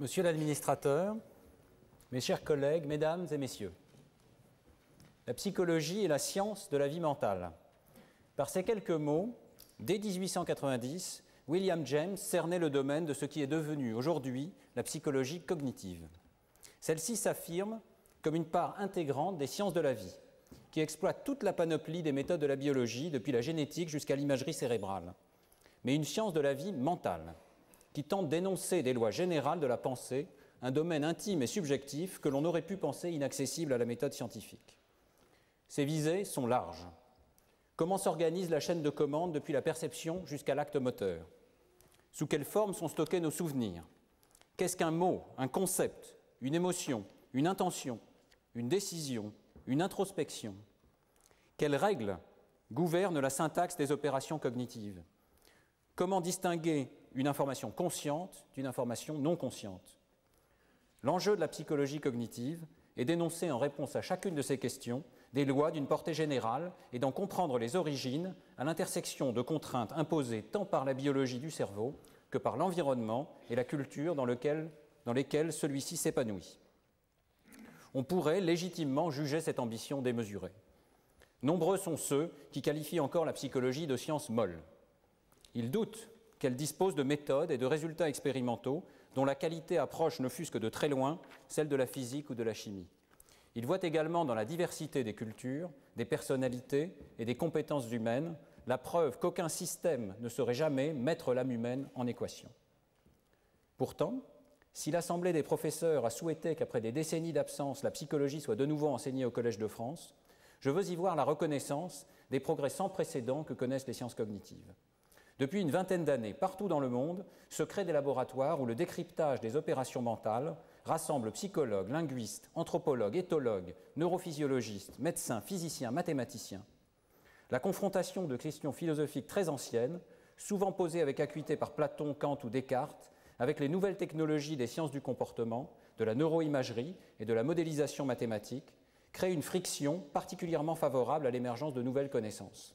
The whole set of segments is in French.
Monsieur l'administrateur, mes chers collègues, mesdames et messieurs, la psychologie est la science de la vie mentale. Par ces quelques mots, dès 1890, William James cernait le domaine de ce qui est devenu aujourd'hui la psychologie cognitive. Celle-ci s'affirme comme une part intégrante des sciences de la vie, qui exploite toute la panoplie des méthodes de la biologie, depuis la génétique jusqu'à l'imagerie cérébrale, mais une science de la vie mentale qui tente d'énoncer des lois générales de la pensée, un domaine intime et subjectif que l'on aurait pu penser inaccessible à la méthode scientifique. Ces visées sont larges. Comment s'organise la chaîne de commande depuis la perception jusqu'à l'acte moteur? Sous quelle forme sont stockés nos souvenirs? Qu'est-ce qu'un mot, un concept, une émotion, une intention, une décision, une introspection? Quelles règles gouvernent la syntaxe des opérations cognitives? Comment distinguer une information consciente d'une information non consciente? L'enjeu de la psychologie cognitive est d'énoncer en réponse à chacune de ces questions des lois d'une portée générale et d'en comprendre les origines à l'intersection de contraintes imposées tant par la biologie du cerveau que par l'environnement et la culture dans, dans lesquelles celui-ci s'épanouit. On pourrait légitimement juger cette ambition démesurée. Nombreux sont ceux qui qualifient encore la psychologie de science molle. Il doute qu'elle dispose de méthodes et de résultats expérimentaux dont la qualité approche ne fût-ce que de très loin celle de la physique ou de la chimie. Il voit également dans la diversité des cultures, des personnalités et des compétences humaines la preuve qu'aucun système ne saurait jamais mettre l'âme humaine en équation. Pourtant, si l'Assemblée des professeurs a souhaité qu'après des décennies d'absence, la psychologie soit de nouveau enseignée au Collège de France, je veux y voir la reconnaissance des progrès sans précédent que connaissent les sciences cognitives. Depuis une vingtaine d'années, partout dans le monde, se créent des laboratoires où le décryptage des opérations mentales rassemble psychologues, linguistes, anthropologues, éthologues, neurophysiologistes, médecins, physiciens, mathématiciens. La confrontation de questions philosophiques très anciennes, souvent posées avec acuité par Platon, Kant ou Descartes, avec les nouvelles technologies des sciences du comportement, de la neuroimagerie et de la modélisation mathématique, crée une friction particulièrement favorable à l'émergence de nouvelles connaissances.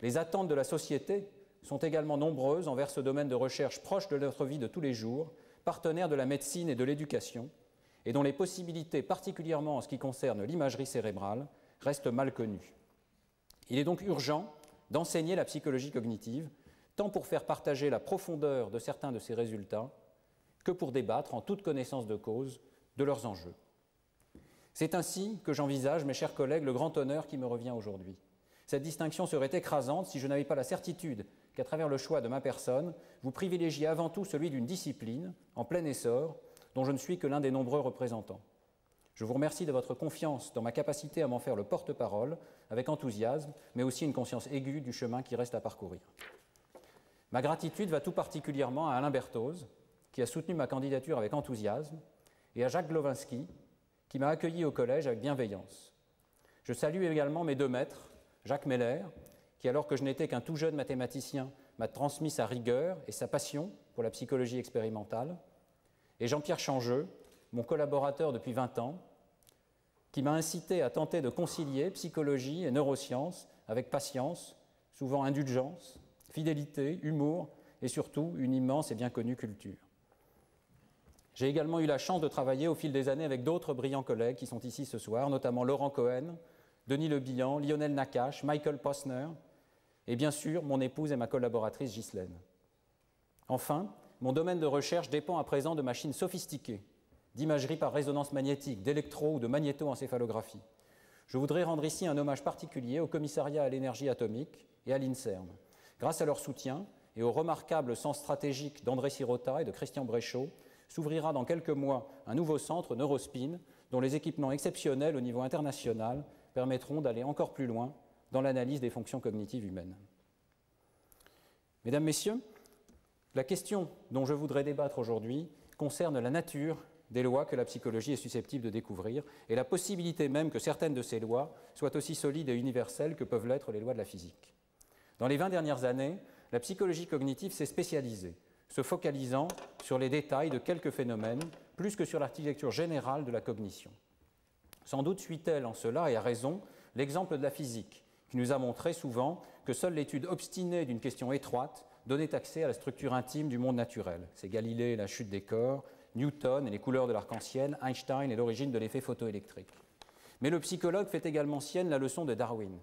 Les attentes de la société sont également nombreuses envers ce domaine de recherche proche de notre vie de tous les jours, partenaire de la médecine et de l'éducation, et dont les possibilités, particulièrement en ce qui concerne l'imagerie cérébrale, restent mal connues. Il est donc urgent d'enseigner la psychologie cognitive, tant pour faire partager la profondeur de certains de ses résultats, que pour débattre en toute connaissance de cause de leurs enjeux. C'est ainsi que j'envisage, mes chers collègues, le grand honneur qui me revient aujourd'hui. Cette distinction serait écrasante si je n'avais pas la certitude qu'à travers le choix de ma personne, vous privilégiez avant tout celui d'une discipline en plein essor dont je ne suis que l'un des nombreux représentants. Je vous remercie de votre confiance dans ma capacité à m'en faire le porte-parole avec enthousiasme, mais aussi une conscience aiguë du chemin qui reste à parcourir. Ma gratitude va tout particulièrement à Alain Berthoz, qui a soutenu ma candidature avec enthousiasme, et à Jacques Glowinski, qui m'a accueilli au collège avec bienveillance. Je salue également mes deux maîtres, Jacques Meller, alors que je n'étais qu'un tout jeune mathématicien, m'a transmis sa rigueur et sa passion pour la psychologie expérimentale, et Jean-Pierre Changeux, mon collaborateur depuis 20 ans, qui m'a incité à tenter de concilier psychologie et neurosciences avec patience, souvent indulgence, fidélité, humour et surtout une immense et bien connue culture. J'ai également eu la chance de travailler au fil des années avec d'autres brillants collègues qui sont ici ce soir, notamment Laurent Cohen, Denis Le Bihan, Lionel Nakache, Michael Posner, et bien sûr mon épouse et ma collaboratrice Ghislaine. Enfin, mon domaine de recherche dépend à présent de machines sophistiquées, d'imagerie par résonance magnétique, d'électro ou de magnétoencéphalographie. Je voudrais rendre ici un hommage particulier au Commissariat à l'énergie atomique et à l'INSERM. Grâce à leur soutien et au remarquable sens stratégique d'André Sirota et de Christian Bréchot, s'ouvrira dans quelques mois un nouveau centre Neurospin, dont les équipements exceptionnels au niveau international permettront d'aller encore plus loin dans l'analyse des fonctions cognitives humaines. Mesdames, Messieurs, la question dont je voudrais débattre aujourd'hui concerne la nature des lois que la psychologie est susceptible de découvrir, et la possibilité même que certaines de ces lois soient aussi solides et universelles que peuvent l'être les lois de la physique. Dans les 20 dernières années, la psychologie cognitive s'est spécialisée, se focalisant sur les détails de quelques phénomènes, plus que sur l'architecture générale de la cognition. Sans doute suit-elle en cela, et à raison, l'exemple de la physique, qui nous a montré souvent que seule l'étude obstinée d'une question étroite donnait accès à la structure intime du monde naturel. C'est Galilée et la chute des corps, Newton et les couleurs de l'arc-en-ciel, Einstein et l'origine de l'effet photoélectrique. Mais le psychologue fait également sienne la leçon de Darwin.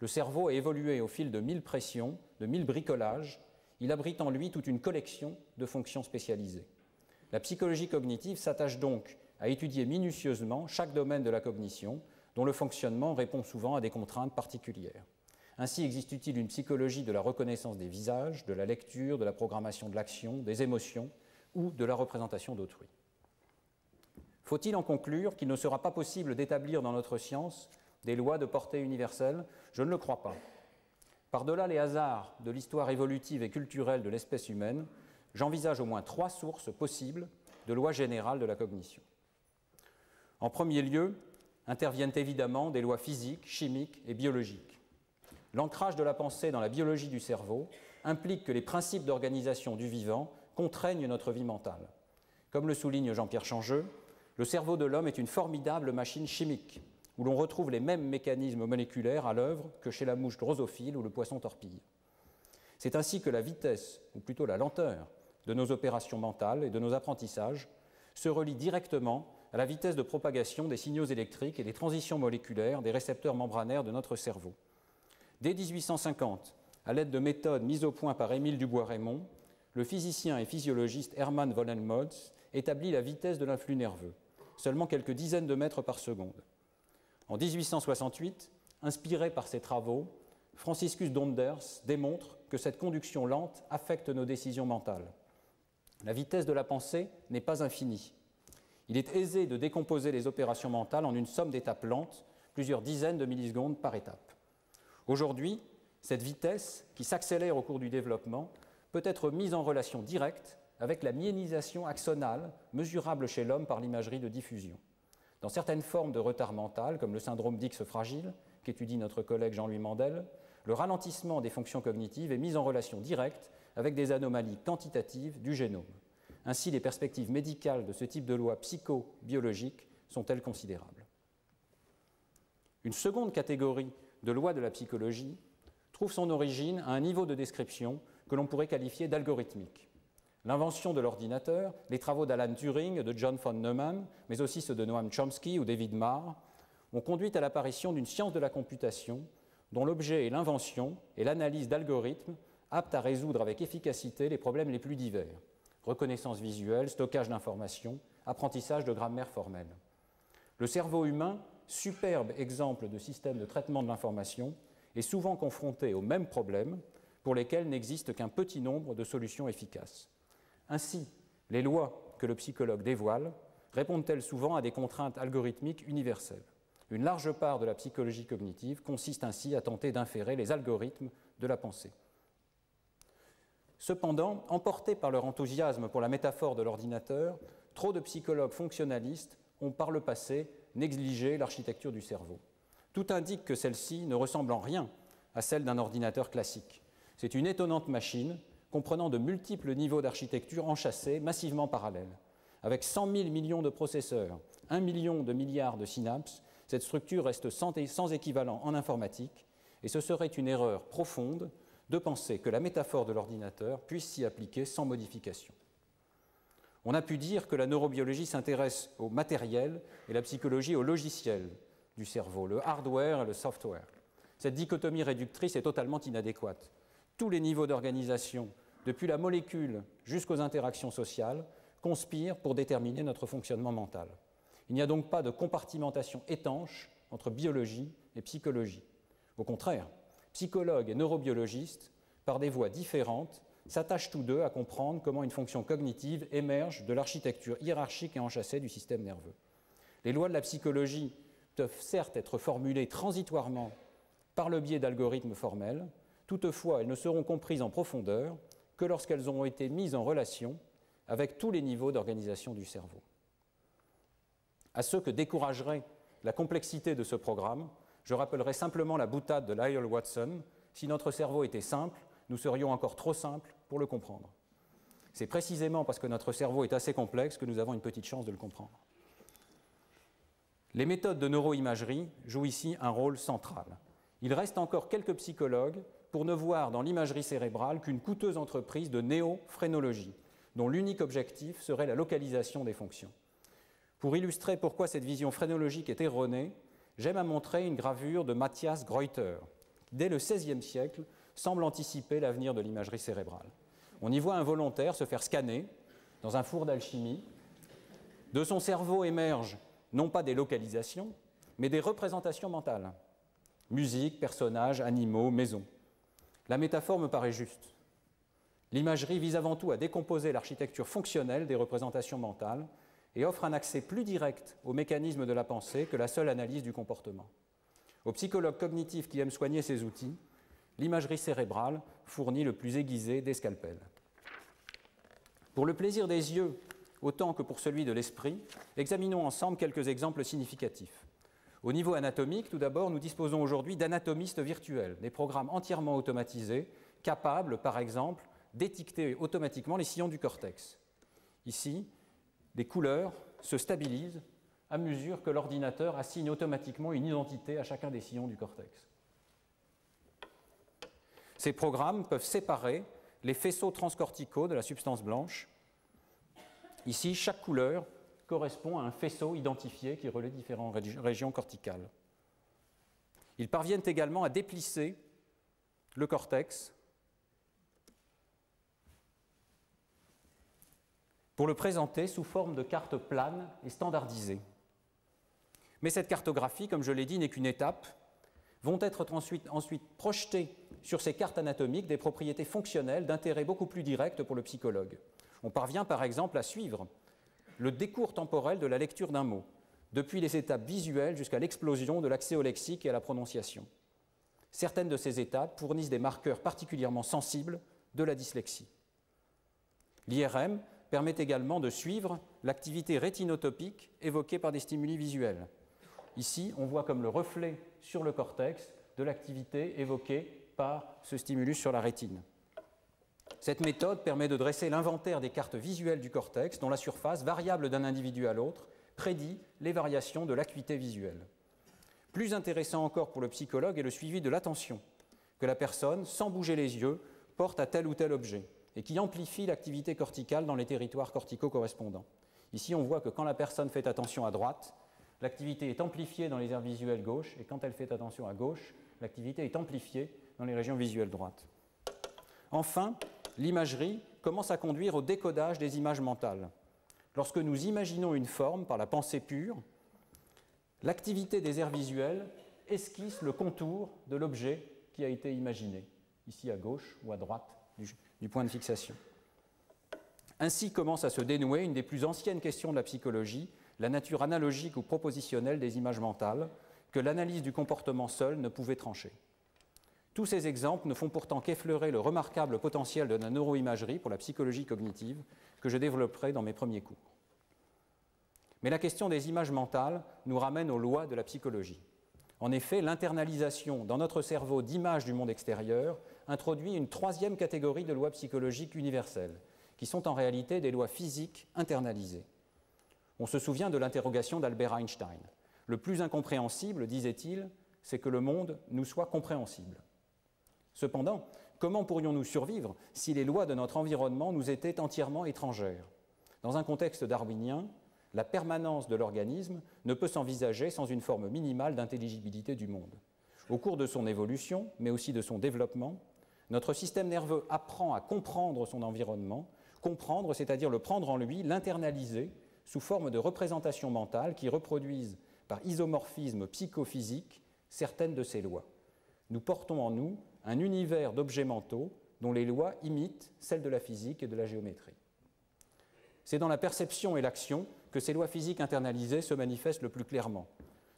Le cerveau a évolué au fil de mille pressions, de mille bricolages. Il abrite en lui toute une collection de fonctions spécialisées. La psychologie cognitive s'attache donc à étudier minutieusement chaque domaine de la cognition, dont le fonctionnement répond souvent à des contraintes particulières. Ainsi existe-t-il une psychologie de la reconnaissance des visages, de la lecture, de la programmation de l'action, des émotions ou de la représentation d'autrui? Faut-il en conclure qu'il ne sera pas possible d'établir dans notre science des lois de portée universelle? Je ne le crois pas. Par-delà les hasards de l'histoire évolutive et culturelle de l'espèce humaine, j'envisage au moins trois sources possibles de lois générales de la cognition. En premier lieu, interviennent évidemment des lois physiques, chimiques et biologiques. L'ancrage de la pensée dans la biologie du cerveau implique que les principes d'organisation du vivant contraignent notre vie mentale. Comme le souligne Jean-Pierre Changeux, le cerveau de l'homme est une formidable machine chimique, où l'on retrouve les mêmes mécanismes moléculaires à l'œuvre que chez la mouche drosophile ou le poisson torpille. C'est ainsi que la vitesse, ou plutôt la lenteur, de nos opérations mentales et de nos apprentissages se relie directement à la vitesse de propagation des signaux électriques et des transitions moléculaires des récepteurs membranaires de notre cerveau. Dès 1850, à l'aide de méthodes mises au point par Émile Dubois-Raymond, le physicien et physiologiste Hermann von Helmholtz établit la vitesse de l'influx nerveux, seulement quelques dizaines de mètres par seconde. En 1868, inspiré par ses travaux, Franciscus Donders démontre que cette conduction lente affecte nos décisions mentales. La vitesse de la pensée n'est pas infinie. Il est aisé de décomposer les opérations mentales en une somme d'étapes lentes, plusieurs dizaines de millisecondes par étape. Aujourd'hui, cette vitesse, qui s'accélère au cours du développement, peut être mise en relation directe avec la myénisation axonale mesurable chez l'homme par l'imagerie de diffusion. Dans certaines formes de retard mental, comme le syndrome d'X fragile, qu'étudie notre collègue Jean-Louis Mandel, le ralentissement des fonctions cognitives est mis en relation directe avec des anomalies quantitatives du génome. Ainsi, les perspectives médicales de ce type de loi psychobiologique sont-elles considérables? Une seconde catégorie de lois de la psychologie trouve son origine à un niveau de description que l'on pourrait qualifier d'algorithmique. L'invention de l'ordinateur, les travaux d'Alan Turing, de John von Neumann, mais aussi ceux de Noam Chomsky ou David Marr, ont conduit à l'apparition d'une science de la computation dont l'objet est l'invention et l'analyse d'algorithmes aptes à résoudre avec efficacité les problèmes les plus divers reconnaissance visuelle, stockage d'informations, apprentissage de grammaire formelle. Le cerveau humain, superbe exemple de système de traitement de l'information, est souvent confronté aux mêmes problèmes pour lesquels n'existe qu'un petit nombre de solutions efficaces. Ainsi, les lois que le psychologue dévoile répondent-elles souvent à des contraintes algorithmiques universelles? Une large part de la psychologie cognitive consiste ainsi à tenter d'inférer les algorithmes de la pensée. Cependant, emportés par leur enthousiasme pour la métaphore de l'ordinateur, trop de psychologues fonctionnalistes ont par le passé négligé l'architecture du cerveau. Tout indique que celle-ci ne ressemble en rien à celle d'un ordinateur classique. C'est une étonnante machine comprenant de multiples niveaux d'architecture enchâssés massivement parallèles. Avec 100 000 millions de processeurs, 1 million de milliards de synapses, cette structure reste sans équivalent en informatique et ce serait une erreur profonde de penser que la métaphore de l'ordinateur puisse s'y appliquer sans modification. On a pu dire que la neurobiologie s'intéresse au matériel et la psychologie au logiciel du cerveau, le hardware et le software. Cette dichotomie réductrice est totalement inadéquate. Tous les niveaux d'organisation, depuis la molécule jusqu'aux interactions sociales, conspirent pour déterminer notre fonctionnement mental. Il n'y a donc pas de compartimentation étanche entre biologie et psychologie. Au contraire, psychologues et neurobiologistes, par des voies différentes, s'attachent tous deux à comprendre comment une fonction cognitive émerge de l'architecture hiérarchique et enchâssée du système nerveux. Les lois de la psychologie peuvent certes être formulées transitoirement par le biais d'algorithmes formels, toutefois elles ne seront comprises en profondeur que lorsqu'elles auront été mises en relation avec tous les niveaux d'organisation du cerveau. À ceux que découragerait la complexité de ce programme, je rappellerai simplement la boutade de Lyle Watson Si notre cerveau était simple, nous serions encore trop simples pour le comprendre. C'est précisément parce que notre cerveau est assez complexe que nous avons une petite chance de le comprendre. Les méthodes de neuroimagerie jouent ici un rôle central. Il reste encore quelques psychologues pour ne voir dans l'imagerie cérébrale qu'une coûteuse entreprise de néophrénologie, dont l'unique objectif serait la localisation des fonctions. Pour illustrer pourquoi cette vision phrénologique est erronée, j'aime à montrer une gravure de Matthias Greuter, qui, dès le XVIe siècle, semble anticiper l'avenir de l'imagerie cérébrale. On y voit un volontaire se faire scanner dans un four d'alchimie. De son cerveau émergent non pas des localisations, mais des représentations mentales. Musique, personnages, animaux, maisons. La métaphore me paraît juste. L'imagerie vise avant tout à décomposer l'architecture fonctionnelle des représentations mentales et offre un accès plus direct aux mécanismes de la pensée que la seule analyse du comportement. Aux psychologues cognitifs qui aiment soigner ces outils, l'imagerie cérébrale fournit le plus aiguisé des scalpels. Pour le plaisir des yeux autant que pour celui de l'esprit, examinons ensemble quelques exemples significatifs. Au niveau anatomique, tout d'abord, nous disposons aujourd'hui d'anatomistes virtuels, des programmes entièrement automatisés, capables, par exemple, d'étiqueter automatiquement les sillons du cortex. Ici, les couleurs se stabilisent à mesure que l'ordinateur assigne automatiquement une identité à chacun des sillons du cortex. Ces programmes peuvent séparer les faisceaux transcorticaux de la substance blanche. Ici, chaque couleur correspond à un faisceau identifié qui relaie différentes régions corticales. Ils parviennent également à déplisser le cortex pour le présenter sous forme de carte plane et standardisée. Mais cette cartographie, comme je l'ai dit, n'est qu'une étape. Vont être ensuite, ensuite projetées sur ces cartes anatomiques des propriétés fonctionnelles d'intérêt beaucoup plus direct pour le psychologue. On parvient par exemple à suivre le décours temporel de la lecture d'un mot, depuis les étapes visuelles jusqu'à l'explosion de l'accès au lexique et à la prononciation. Certaines de ces étapes fournissent des marqueurs particulièrement sensibles de la dyslexie. L'IRM permet également de suivre l'activité rétinotopique évoquée par des stimuli visuels. Ici, on voit comme le reflet sur le cortex de l'activité évoquée par ce stimulus sur la rétine. Cette méthode permet de dresser l'inventaire des cartes visuelles du cortex dont la surface, variable d'un individu à l'autre, prédit les variations de l'acuité visuelle. Plus intéressant encore pour le psychologue est le suivi de l'attention que la personne, sans bouger les yeux, porte à tel ou tel objet et qui amplifie l'activité corticale dans les territoires corticaux correspondants. Ici, on voit que quand la personne fait attention à droite, l'activité est amplifiée dans les aires visuelles gauche et quand elle fait attention à gauche, l'activité est amplifiée dans les régions visuelles droites. Enfin, l'imagerie commence à conduire au décodage des images mentales. Lorsque nous imaginons une forme par la pensée pure, l'activité des aires visuelles esquisse le contour de l'objet qui a été imaginé, ici à gauche ou à droite du, du point de fixation. Ainsi commence à se dénouer une des plus anciennes questions de la psychologie, la nature analogique ou propositionnelle des images mentales, que l'analyse du comportement seul ne pouvait trancher. Tous ces exemples ne font pourtant qu'effleurer le remarquable potentiel de la neuroimagerie pour la psychologie cognitive que je développerai dans mes premiers cours. Mais la question des images mentales nous ramène aux lois de la psychologie. En effet, l'internalisation dans notre cerveau d'images du monde extérieur introduit une troisième catégorie de lois psychologiques universelles, qui sont en réalité des lois physiques internalisées. On se souvient de l'interrogation d'Albert Einstein. Le plus incompréhensible, disait-il, c'est que le monde nous soit compréhensible. Cependant, comment pourrions-nous survivre si les lois de notre environnement nous étaient entièrement étrangères? Dans un contexte darwinien, la permanence de l'organisme ne peut s'envisager sans une forme minimale d'intelligibilité du monde. Au cours de son évolution, mais aussi de son développement, notre système nerveux apprend à comprendre son environnement, comprendre, c'est-à-dire le prendre en lui, l'internaliser sous forme de représentations mentales qui reproduisent par isomorphisme psychophysique certaines de ces lois. Nous portons en nous un univers d'objets mentaux dont les lois imitent celles de la physique et de la géométrie. C'est dans la perception et l'action que ces lois physiques internalisées se manifestent le plus clairement.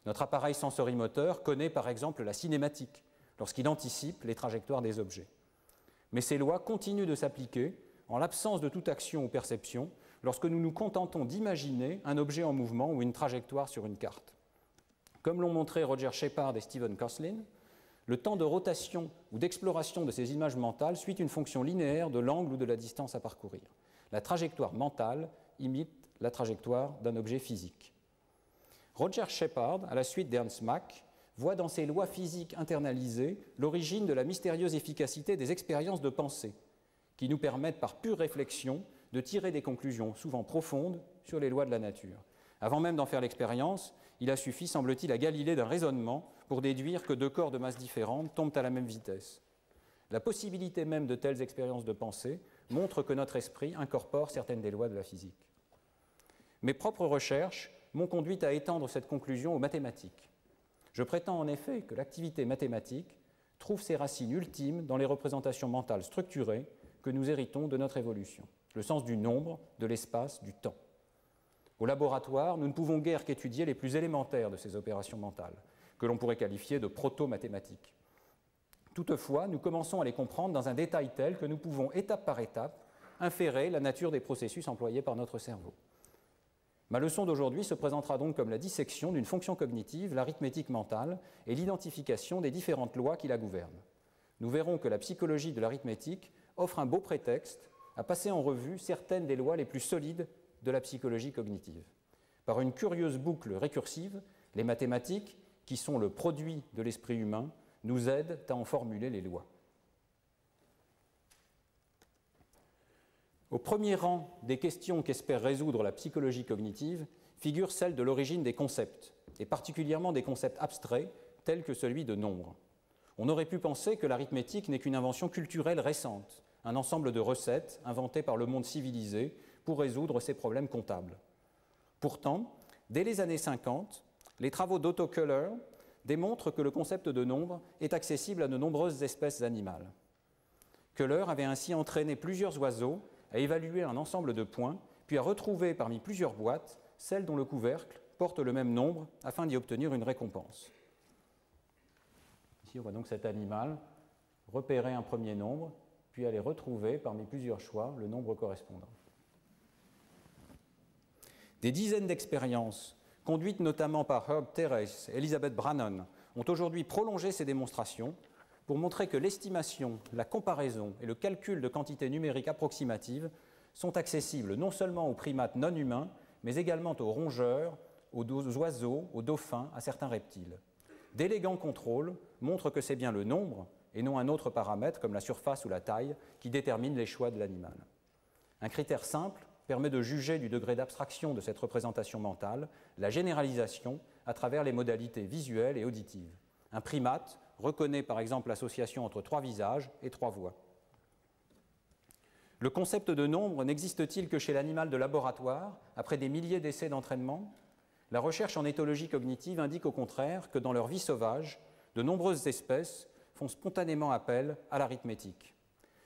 Notre appareil sensorimoteur connaît par exemple la cinématique lorsqu'il anticipe les trajectoires des objets. Mais ces lois continuent de s'appliquer en l'absence de toute action ou perception lorsque nous nous contentons d'imaginer un objet en mouvement ou une trajectoire sur une carte. Comme l'ont montré Roger Shepard et Stephen Koslin, le temps de rotation ou d'exploration de ces images mentales suit une fonction linéaire de l'angle ou de la distance à parcourir. La trajectoire mentale imite la trajectoire d'un objet physique. Roger Shepard, à la suite d'Ernst Mach, voit dans ces lois physiques internalisées l'origine de la mystérieuse efficacité des expériences de pensée, qui nous permettent par pure réflexion de tirer des conclusions souvent profondes sur les lois de la nature. Avant même d'en faire l'expérience, il a suffi, semble-t-il, à Galilée d'un raisonnement pour déduire que deux corps de masse différentes tombent à la même vitesse. La possibilité même de telles expériences de pensée montre que notre esprit incorpore certaines des lois de la physique. Mes propres recherches m'ont conduit à étendre cette conclusion aux mathématiques. Je prétends en effet que l'activité mathématique trouve ses racines ultimes dans les représentations mentales structurées que nous héritons de notre évolution, le sens du nombre, de l'espace, du temps. Au laboratoire, nous ne pouvons guère qu'étudier les plus élémentaires de ces opérations mentales, que l'on pourrait qualifier de proto-mathématiques. Toutefois, nous commençons à les comprendre dans un détail tel que nous pouvons, étape par étape, inférer la nature des processus employés par notre cerveau. Ma leçon d'aujourd'hui se présentera donc comme la dissection d'une fonction cognitive, l'arithmétique mentale, et l'identification des différentes lois qui la gouvernent. Nous verrons que la psychologie de l'arithmétique offre un beau prétexte à passer en revue certaines des lois les plus solides de la psychologie cognitive. Par une curieuse boucle récursive, les mathématiques, qui sont le produit de l'esprit humain, nous aident à en formuler les lois. Au premier rang des questions qu'espère résoudre la psychologie cognitive figure celle de l'origine des concepts, et particulièrement des concepts abstraits tels que celui de nombre. On aurait pu penser que l'arithmétique n'est qu'une invention culturelle récente, un ensemble de recettes inventées par le monde civilisé pour résoudre ces problèmes comptables. Pourtant, dès les années 50, les travaux d'Otto Köhler démontrent que le concept de nombre est accessible à de nombreuses espèces animales. Köhler avait ainsi entraîné plusieurs oiseaux à évaluer un ensemble de points, puis à retrouver parmi plusieurs boîtes celles dont le couvercle porte le même nombre afin d'y obtenir une récompense. Ici, on voit donc cet animal repérer un premier nombre, puis aller retrouver parmi plusieurs choix le nombre correspondant. Des dizaines d'expériences, conduites notamment par Herb Terrace et Elizabeth Brannon, ont aujourd'hui prolongé ces démonstrations pour montrer que l'estimation, la comparaison et le calcul de quantités numériques approximatives sont accessibles non seulement aux primates non humains, mais également aux rongeurs, aux oiseaux, aux dauphins, à certains reptiles. D'élégants contrôles montrent que c'est bien le nombre, et non un autre paramètre comme la surface ou la taille, qui détermine les choix de l'animal. Un critère simple permet de juger du degré d'abstraction de cette représentation mentale, la généralisation à travers les modalités visuelles et auditives. Un primate reconnaît par exemple l'association entre trois visages et trois voix. Le concept de nombre n'existe-t-il que chez l'animal de laboratoire, après des milliers d'essais d'entraînement? La recherche en éthologie cognitive indique au contraire que dans leur vie sauvage, de nombreuses espèces font spontanément appel à l'arithmétique.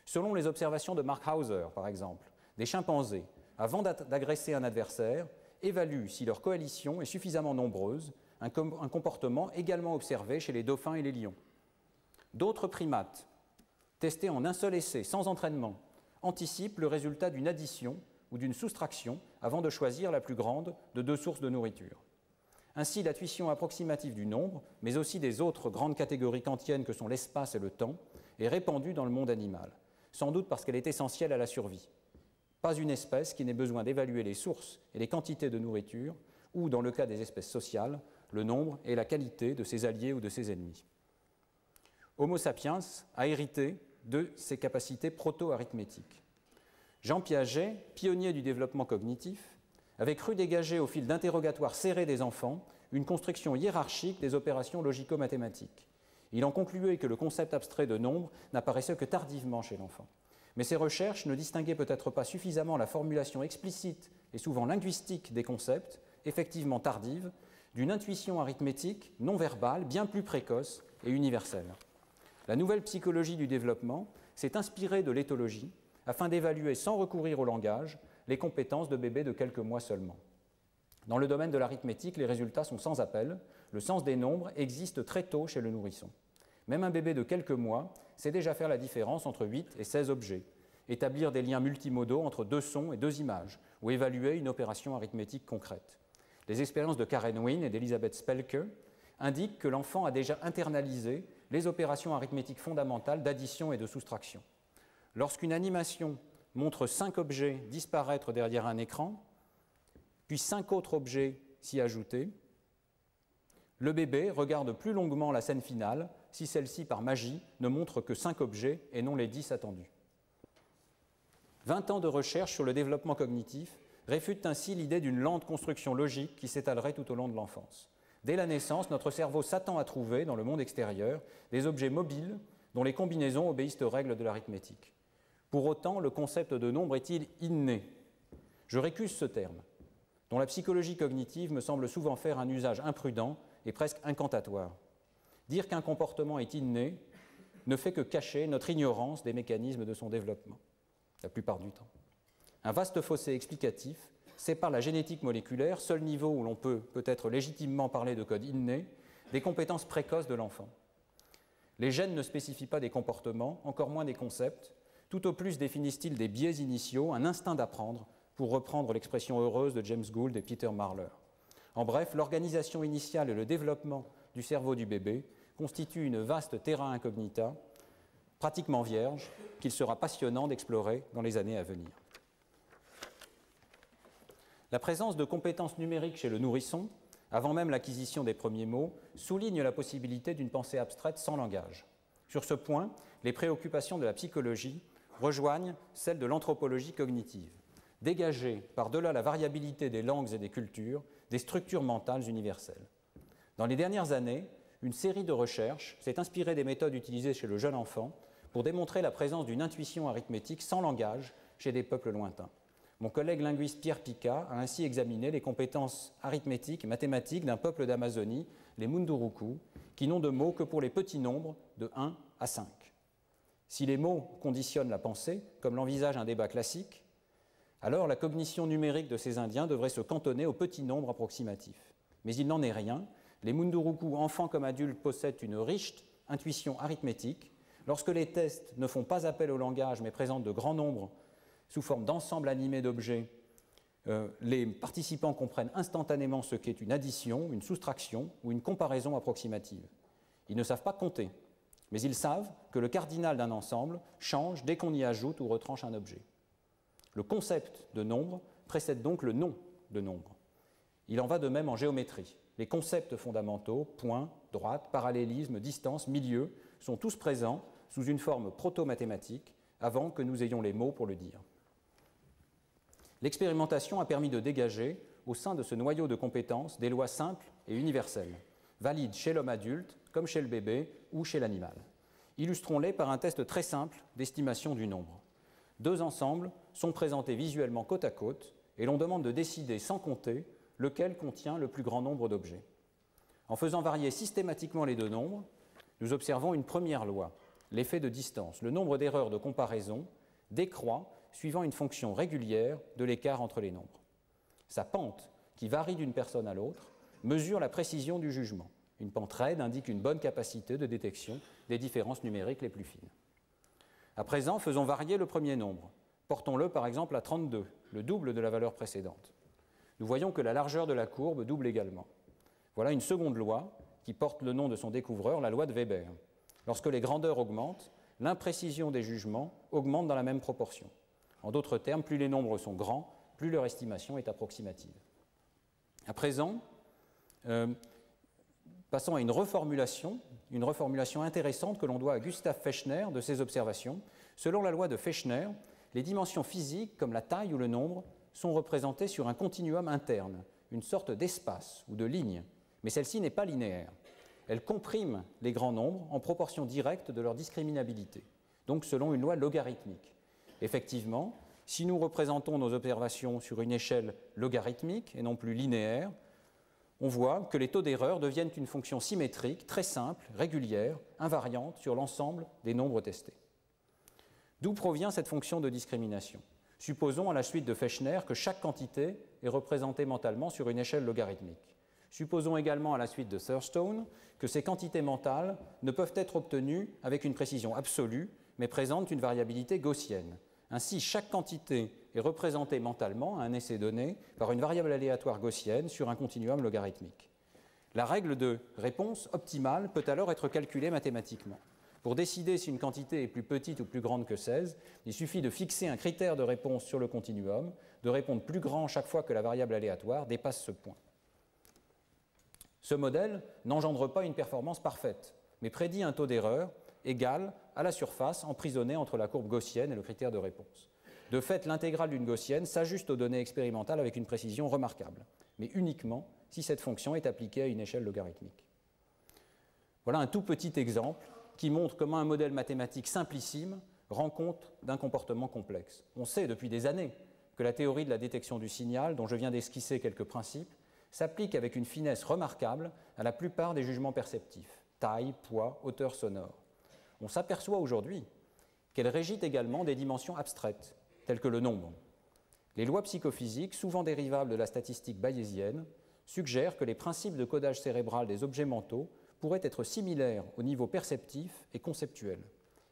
Selon les observations de Mark Hauser, par exemple, des chimpanzés, avant d'agresser un adversaire, évaluent si leur coalition est suffisamment nombreuse un, comportement également observé chez les dauphins et les lions. D'autres primates, testés en un seul essai, sans entraînement, anticipent le résultat d'une addition ou d'une soustraction avant de choisir la plus grande de deux sources de nourriture. Ainsi, l'intuition approximative du nombre, mais aussi des autres grandes catégories kantiennes que sont l'espace et le temps, est répandue dans le monde animal, sans doute parce qu'elle est essentielle à la survie. Pas une espèce qui n'ait besoin d'évaluer les sources et les quantités de nourriture, ou, dans le cas des espèces sociales, le nombre et la qualité de ses alliés ou de ses ennemis. Homo sapiens a hérité de ses capacités proto-arithmétiques. Jean Piaget, pionnier du développement cognitif, avait cru dégager au fil d'interrogatoires serrés des enfants une construction hiérarchique des opérations logico-mathématiques. Il en concluait que le concept abstrait de nombre n'apparaissait que tardivement chez l'enfant. Mais ces recherches ne distinguaient peut-être pas suffisamment la formulation explicite et souvent linguistique des concepts, effectivement tardive, d'une intuition arithmétique non verbale bien plus précoce et universelle. La nouvelle psychologie du développement s'est inspirée de l'éthologie afin d'évaluer sans recourir au langage les compétences de bébés de quelques mois seulement. Dans le domaine de l'arithmétique, les résultats sont sans appel. Le sens des nombres existe très tôt chez le nourrisson. Même un bébé de quelques mois sait déjà faire la différence entre 8 et 16 objets, établir des liens multimodaux entre deux sons et deux images, ou évaluer une opération arithmétique concrète. Les expériences de Karen Wynne et d'Elisabeth Spelke indiquent que l'enfant a déjà internalisé les opérations arithmétiques fondamentales d'addition et de soustraction. Lorsqu'une animation montre cinq objets disparaître derrière un écran, puis cinq autres objets s'y ajouter, le bébé regarde plus longuement la scène finale si celle-ci, par magie, ne montre que cinq objets et non les dix attendus. Vingt ans de recherche sur le développement cognitif réfutent ainsi l'idée d'une lente construction logique qui s'étalerait tout au long de l'enfance. Dès la naissance, notre cerveau s'attend à trouver, dans le monde extérieur, des objets mobiles dont les combinaisons obéissent aux règles de l'arithmétique. Pour autant, le concept de nombre est-il inné? Je récuse ce terme, dont la psychologie cognitive me semble souvent faire un usage imprudent et presque incantatoire. Dire qu'un comportement est inné ne fait que cacher notre ignorance des mécanismes de son développement, la plupart du temps. Un vaste fossé explicatif sépare la génétique moléculaire, seul niveau où l'on peut peut-être légitimement parler de code inné, des compétences précoces de l'enfant. Les gènes ne spécifient pas des comportements, encore moins des concepts, tout au plus définissent-ils des biais initiaux, un instinct d'apprendre, pour reprendre l'expression heureuse de James Gould et Peter Marler. En bref, l'organisation initiale et le développement du cerveau du bébé constituent une vaste terra incognita, pratiquement vierge, qu'il sera passionnant d'explorer dans les années à venir. La présence de compétences numériques chez le nourrisson, avant même l'acquisition des premiers mots, souligne la possibilité d'une pensée abstraite sans langage. Sur ce point, les préoccupations de la psychologie rejoignent celles de l'anthropologie cognitive, dégager par-delà la variabilité des langues et des cultures des structures mentales universelles. Dans les dernières années, une série de recherches s'est inspirée des méthodes utilisées chez le jeune enfant pour démontrer la présence d'une intuition arithmétique sans langage chez des peuples lointains. Mon collègue linguiste Pierre Pica a ainsi examiné les compétences arithmétiques et mathématiques d'un peuple d'Amazonie, les Munduruku, qui n'ont de mots que pour les petits nombres de 1 à 5. Si les mots conditionnent la pensée, comme l'envisage un débat classique, alors la cognition numérique de ces Indiens devrait se cantonner aux petits nombres approximatifs. Mais il n'en est rien. Les Munduruku, enfants comme adultes, possèdent une riche intuition arithmétique. Lorsque les tests ne font pas appel au langage mais présentent de grands nombres sous forme d'ensemble animé d'objets, euh, les participants comprennent instantanément ce qu'est une addition, une soustraction ou une comparaison approximative. Ils ne savent pas compter, mais ils savent que le cardinal d'un ensemble change dès qu'on y ajoute ou retranche un objet. Le concept de nombre précède donc le nom de nombre. Il en va de même en géométrie. Les concepts fondamentaux, point, droite, parallélisme, distance, milieu, sont tous présents sous une forme proto-mathématique avant que nous ayons les mots pour le dire. L'expérimentation a permis de dégager, au sein de ce noyau de compétences, des lois simples et universelles, valides chez l'homme adulte comme chez le bébé ou chez l'animal. Illustrons-les par un test très simple d'estimation du nombre. Deux ensembles sont présentés visuellement côte à côte et l'on demande de décider sans compter lequel contient le plus grand nombre d'objets. En faisant varier systématiquement les deux nombres, nous observons une première loi, l'effet de distance. Le nombre d'erreurs de comparaison décroît suivant une fonction régulière de l'écart entre les nombres. Sa pente, qui varie d'une personne à l'autre, mesure la précision du jugement. Une pente raide indique une bonne capacité de détection des différences numériques les plus fines. À présent, faisons varier le premier nombre. Portons-le par exemple à 32, le double de la valeur précédente. Nous voyons que la largeur de la courbe double également. Voilà une seconde loi qui porte le nom de son découvreur, la loi de Weber. Lorsque les grandeurs augmentent, l'imprécision des jugements augmente dans la même proportion. En d'autres termes, plus les nombres sont grands, plus leur estimation est approximative. À présent, euh, passons à une reformulation, une reformulation intéressante que l'on doit à Gustav Fechner de ses observations. Selon la loi de Fechner, les dimensions physiques, comme la taille ou le nombre, sont représentées sur un continuum interne, une sorte d'espace ou de ligne, mais celle-ci n'est pas linéaire. Elle comprime les grands nombres en proportion directe de leur discriminabilité, donc selon une loi logarithmique. Effectivement, si nous représentons nos observations sur une échelle logarithmique et non plus linéaire, on voit que les taux d'erreur deviennent une fonction symétrique, très simple, régulière, invariante sur l'ensemble des nombres testés. D'où provient cette fonction de discrimination? Supposons à la suite de Fechner que chaque quantité est représentée mentalement sur une échelle logarithmique. Supposons également à la suite de Thurstone que ces quantités mentales ne peuvent être obtenues avec une précision absolue, mais présentent une variabilité gaussienne, Ainsi, chaque quantité est représentée mentalement à un essai donné par une variable aléatoire gaussienne sur un continuum logarithmique. La règle de réponse optimale peut alors être calculée mathématiquement. Pour décider si une quantité est plus petite ou plus grande que 16, il suffit de fixer un critère de réponse sur le continuum, de répondre plus grand chaque fois que la variable aléatoire dépasse ce point. Ce modèle n'engendre pas une performance parfaite, mais prédit un taux d'erreur égal à la surface emprisonnée entre la courbe gaussienne et le critère de réponse. De fait, l'intégrale d'une gaussienne s'ajuste aux données expérimentales avec une précision remarquable, mais uniquement si cette fonction est appliquée à une échelle logarithmique. Voilà un tout petit exemple qui montre comment un modèle mathématique simplissime rend compte d'un comportement complexe. On sait depuis des années que la théorie de la détection du signal, dont je viens d'esquisser quelques principes, s'applique avec une finesse remarquable à la plupart des jugements perceptifs, taille, poids, hauteur sonore. On s'aperçoit aujourd'hui qu'elle régit également des dimensions abstraites, telles que le nombre. Les lois psychophysiques, souvent dérivables de la statistique bayésienne, suggèrent que les principes de codage cérébral des objets mentaux pourraient être similaires au niveau perceptif et conceptuel.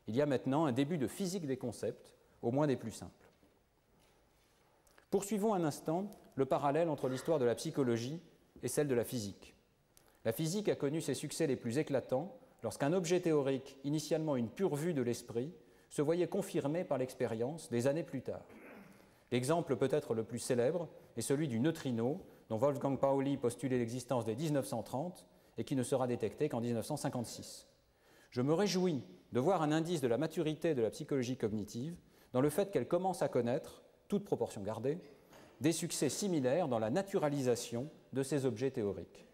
Il y a maintenant un début de physique des concepts, au moins des plus simples. Poursuivons un instant le parallèle entre l'histoire de la psychologie et celle de la physique. La physique a connu ses succès les plus éclatants lorsqu'un objet théorique, initialement une pure vue de l'esprit, se voyait confirmé par l'expérience des années plus tard. L'exemple peut-être le plus célèbre est celui du neutrino, dont Wolfgang Pauli postulait l'existence dès 1930 et qui ne sera détecté qu'en 1956. Je me réjouis de voir un indice de la maturité de la psychologie cognitive dans le fait qu'elle commence à connaître, toute proportion gardée, des succès similaires dans la naturalisation de ces objets théoriques.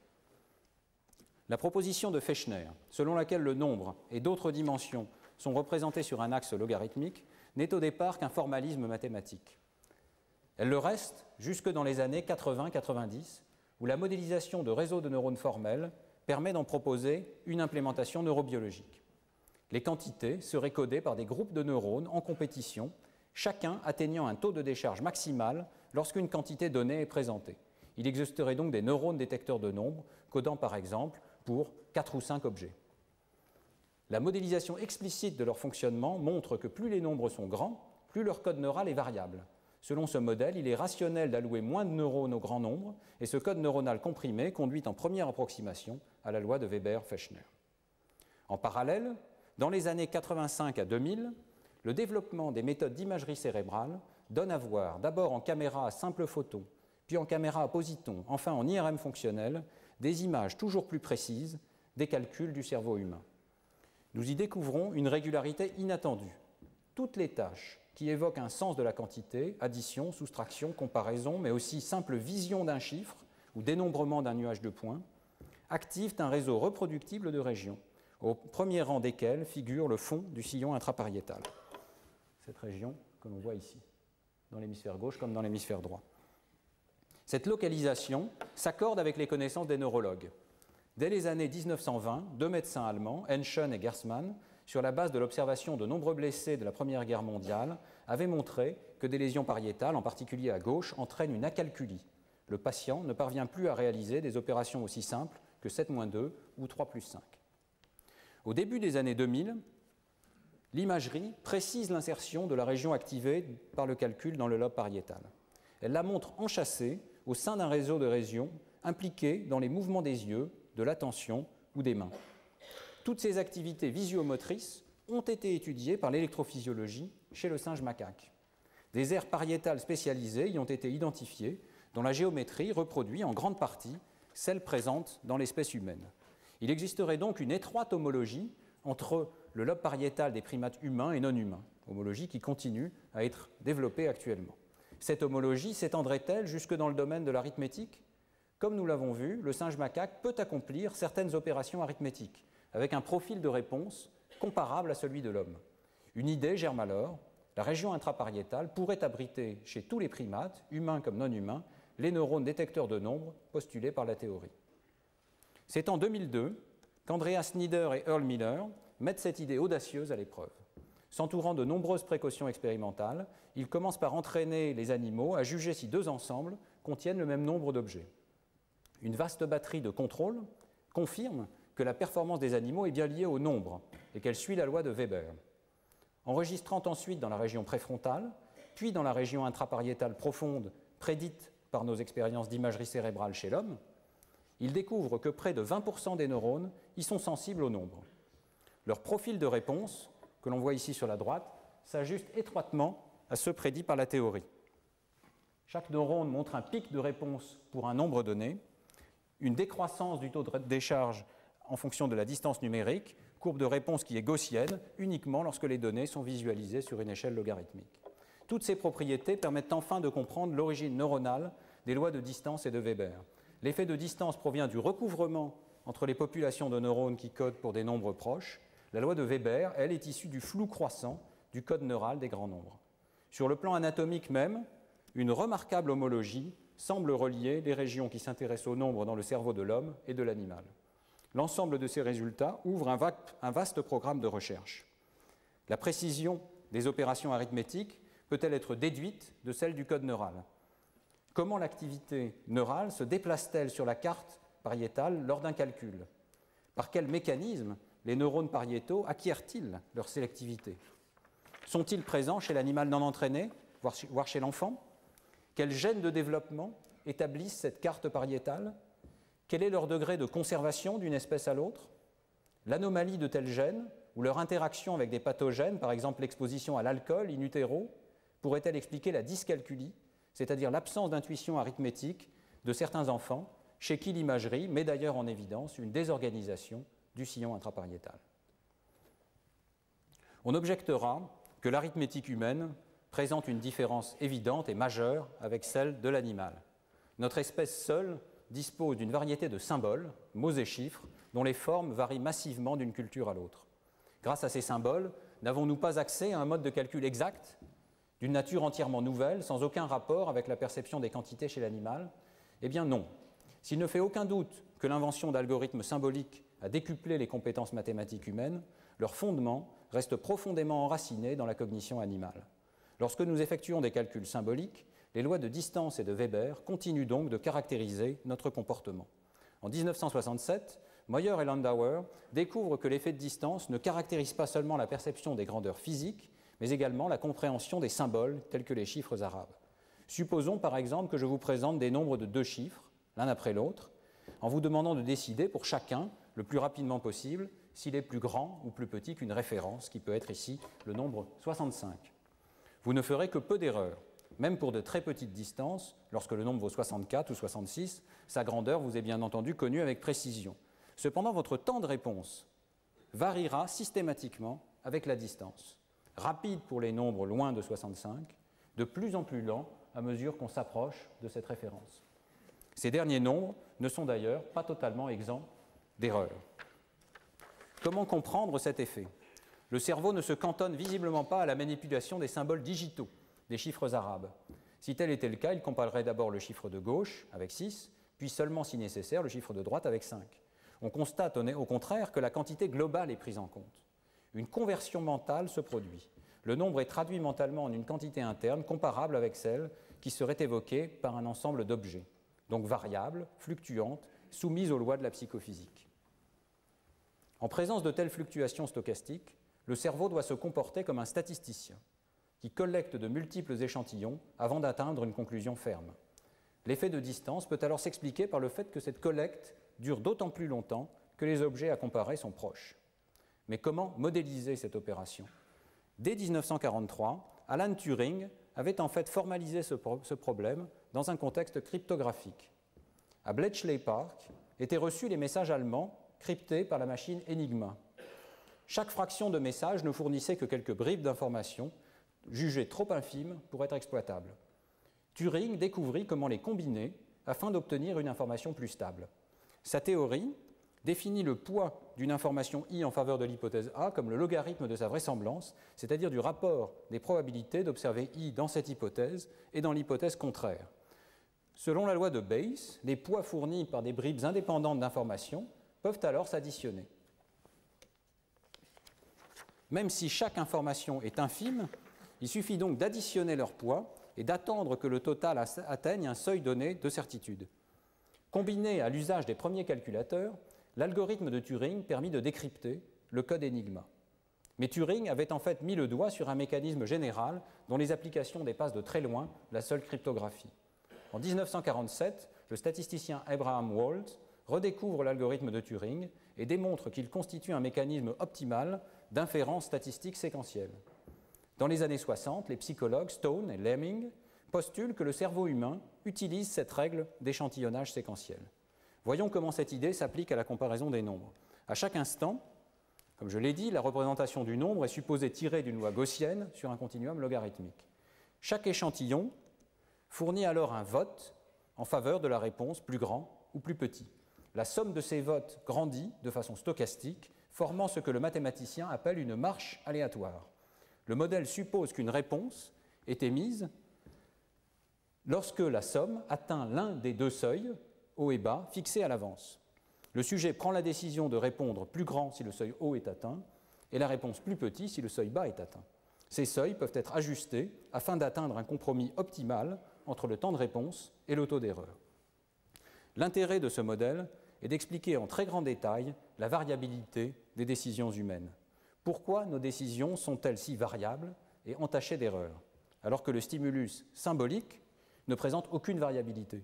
La proposition de Fechner, selon laquelle le nombre et d'autres dimensions sont représentés sur un axe logarithmique, n'est au départ qu'un formalisme mathématique. Elle le reste jusque dans les années 80-90, où la modélisation de réseaux de neurones formels permet d'en proposer une implémentation neurobiologique. Les quantités seraient codées par des groupes de neurones en compétition, chacun atteignant un taux de décharge maximal lorsqu'une quantité donnée est présentée. Il existerait donc des neurones détecteurs de nombres, codant par exemple pour 4 ou 5 objets. La modélisation explicite de leur fonctionnement montre que plus les nombres sont grands, plus leur code neural est variable. Selon ce modèle, il est rationnel d'allouer moins de neurones au grand nombre, et ce code neuronal comprimé conduit en première approximation à la loi de Weber-Fechner. En parallèle, dans les années 85 à 2000, le développement des méthodes d'imagerie cérébrale donne à voir d'abord en caméra à simple photo, puis en caméra à positon, enfin en IRM fonctionnel, des images toujours plus précises des calculs du cerveau humain. Nous y découvrons une régularité inattendue. Toutes les tâches qui évoquent un sens de la quantité, addition, soustraction, comparaison, mais aussi simple vision d'un chiffre ou dénombrement d'un nuage de points, activent un réseau reproductible de régions, au premier rang desquelles figure le fond du sillon intrapariétal. Cette région que l'on voit ici, dans l'hémisphère gauche comme dans l'hémisphère droit. Cette localisation s'accorde avec les connaissances des neurologues. Dès les années 1920, deux médecins allemands, Henschen et Gersmann, sur la base de l'observation de nombreux blessés de la Première Guerre mondiale, avaient montré que des lésions pariétales, en particulier à gauche, entraînent une acalculie. Le patient ne parvient plus à réaliser des opérations aussi simples que 7-2 ou 3 plus 5. Au début des années 2000, l'imagerie précise l'insertion de la région activée par le calcul dans le lobe pariétal. Elle la montre enchâssée au sein d'un réseau de régions impliquées dans les mouvements des yeux, de l'attention ou des mains. Toutes ces activités visio-motrices ont été étudiées par l'électrophysiologie chez le singe macaque. Des aires pariétales spécialisées y ont été identifiées, dont la géométrie reproduit en grande partie celle présente dans l'espèce humaine. Il existerait donc une étroite homologie entre le lobe pariétal des primates humains et non humains, homologie qui continue à être développée actuellement. Cette homologie s'étendrait-elle jusque dans le domaine de l'arithmétique? Comme nous l'avons vu, le singe macaque peut accomplir certaines opérations arithmétiques, avec un profil de réponse comparable à celui de l'homme. Une idée germe alors, la région intrapariétale pourrait abriter chez tous les primates, humains comme non humains, les neurones détecteurs de nombres postulés par la théorie. C'est en 2002 qu'Andreas Snider et Earl Miller mettent cette idée audacieuse à l'épreuve. S'entourant de nombreuses précautions expérimentales, il commence par entraîner les animaux à juger si deux ensembles contiennent le même nombre d'objets. Une vaste batterie de contrôles confirme que la performance des animaux est bien liée au nombre et qu'elle suit la loi de Weber. Enregistrant ensuite dans la région préfrontale, puis dans la région intrapariétale profonde prédite par nos expériences d'imagerie cérébrale chez l'homme, il découvre que près de 20% des neurones y sont sensibles au nombre. Leur profil de réponse, que l'on voit ici sur la droite, s'ajuste étroitement à ceux prédits par la théorie. Chaque neurone montre un pic de réponse pour un nombre donné, une décroissance du taux de décharge en fonction de la distance numérique, courbe de réponse qui est gaussienne uniquement lorsque les données sont visualisées sur une échelle logarithmique. Toutes ces propriétés permettent enfin de comprendre l'origine neuronale des lois de distance et de Weber. L'effet de distance provient du recouvrement entre les populations de neurones qui codent pour des nombres proches. La loi de Weber, elle, est issue du flou croissant du code neural des grands nombres. Sur le plan anatomique même, une remarquable homologie semble relier les régions qui s'intéressent au nombre dans le cerveau de l'homme et de l'animal. L'ensemble de ces résultats ouvre un vaste programme de recherche. La précision des opérations arithmétiques peut-elle être déduite de celle du code neural? Comment l'activité neurale se déplace-t-elle sur la carte pariétale lors d'un calcul? Par quel mécanisme les neurones pariétaux acquièrent-ils leur sélectivité? Sont-ils présents chez l'animal non entraîné, voire chez l'enfant? Quels gènes de développement établissent cette carte pariétale? Quel est leur degré de conservation d'une espèce à l'autre? L'anomalie de tels gènes ou leur interaction avec des pathogènes, par exemple l'exposition à l'alcool in utero, pourrait-elle expliquer la dyscalculie, c'est-à-dire l'absence d'intuition arithmétique de certains enfants, chez qui l'imagerie met d'ailleurs en évidence une désorganisation du sillon intrapariétal? On objectera que l'arithmétique humaine présente une différence évidente et majeure avec celle de l'animal. Notre espèce seule dispose d'une variété de symboles, mots et chiffres, dont les formes varient massivement d'une culture à l'autre. Grâce à ces symboles, n'avons-nous pas accès à un mode de calcul exact, d'une nature entièrement nouvelle, sans aucun rapport avec la perception des quantités chez l'animal? Eh bien non. S'il ne fait aucun doute que l'invention d'algorithmes symboliques a décuplé les compétences mathématiques humaines, leur fondement reste profondément enraciné dans la cognition animale. Lorsque nous effectuons des calculs symboliques, les lois de distance et de Weber continuent donc de caractériser notre comportement. En 1967, Moyer et Landauer découvrent que l'effet de distance ne caractérise pas seulement la perception des grandeurs physiques, mais également la compréhension des symboles tels que les chiffres arabes. Supposons par exemple que je vous présente des nombres de deux chiffres, l'un après l'autre, en vous demandant de décider pour chacun, le plus rapidement possible, s'il est plus grand ou plus petit qu'une référence, qui peut être ici le nombre 65. Vous ne ferez que peu d'erreurs. Même pour de très petites distances, lorsque le nombre vaut 64 ou 66, sa grandeur vous est bien entendu connue avec précision. Cependant, votre temps de réponse variera systématiquement avec la distance. Rapide pour les nombres loin de 65, de plus en plus lent à mesure qu'on s'approche de cette référence. Ces derniers nombres ne sont d'ailleurs pas totalement exempts d'erreurs. Comment comprendre cet effet? Le cerveau ne se cantonne visiblement pas à la manipulation des symboles digitaux des chiffres arabes. Si tel était le cas, il comparerait d'abord le chiffre de gauche avec 6, puis seulement si nécessaire le chiffre de droite avec 5. On constate au contraire que la quantité globale est prise en compte. Une conversion mentale se produit. Le nombre est traduit mentalement en une quantité interne comparable avec celle qui serait évoquée par un ensemble d'objets, donc variables, fluctuantes, soumises aux lois de la psychophysique. En présence de telles fluctuations stochastiques, le cerveau doit se comporter comme un statisticien qui collecte de multiples échantillons avant d'atteindre une conclusion ferme. L'effet de distance peut alors s'expliquer par le fait que cette collecte dure d'autant plus longtemps que les objets à comparer sont proches. Mais comment modéliser cette opération? Dès 1943, Alan Turing avait en fait formalisé ce, ce, problème dans un contexte cryptographique. À Bletchley Park étaient reçus les messages allemands cryptés par la machine Enigma. Chaque fraction de message ne fournissait que quelques bribes d'informations jugés trop infimes pour être exploitables. Turing découvrit comment les combiner afin d'obtenir une information plus stable. Sa théorie définit le poids d'une information i en faveur de l'hypothèse A comme le logarithme de sa vraisemblance, c'est-à-dire du rapport des probabilités d'observer i dans cette hypothèse et dans l'hypothèse contraire. Selon la loi de Bayes, les poids fournis par des bribes indépendantes d'informations peuvent alors s'additionner. Même si chaque information est infime, il suffit donc d'additionner leur poids et d'attendre que le total atteigne un seuil donné de certitude. Combiné à l'usage des premiers calculateurs, l'algorithme de Turing permit de décrypter le code Enigma. Mais Turing avait en fait mis le doigt sur un mécanisme général dont les applications dépassent de très loin la seule cryptographie. En 1947, le statisticien Abraham Wald redécouvre l'algorithme de Turing et démontre qu'il constitue un mécanisme optimal d'inférence statistique séquentielle. Dans les années 60, les psychologues Stone et Lemming postulent que le cerveau humain utilise cette règle d'échantillonnage séquentiel. Voyons comment cette idée s'applique à la comparaison des nombres. À chaque instant, comme je l'ai dit, la représentation du nombre est supposée tirée d'une loi gaussienne sur un continuum logarithmique. Chaque échantillon fournit alors un vote en faveur de la réponse plus grand ou plus petit. La somme de ces votes grandit de façon stochastique, formant ce que le mathématicien appelle une marche aléatoire. Le modèle suppose qu'une réponse est émise lorsque la somme atteint l'un des deux seuils, haut et bas, fixés à l'avance. Le sujet prend la décision de répondre plus grand si le seuil haut est atteint et la réponse plus petit si le seuil bas est atteint. Ces seuils peuvent être ajustés afin d'atteindre un compromis optimal entre le temps de réponse et le taux d'erreur. L'intérêt de ce modèle est d'expliquer en très grand détail la variabilité des décisions humaines. Pourquoi nos décisions sont-elles si variables et entachées d'erreurs, alors que le stimulus symbolique ne présente aucune variabilité?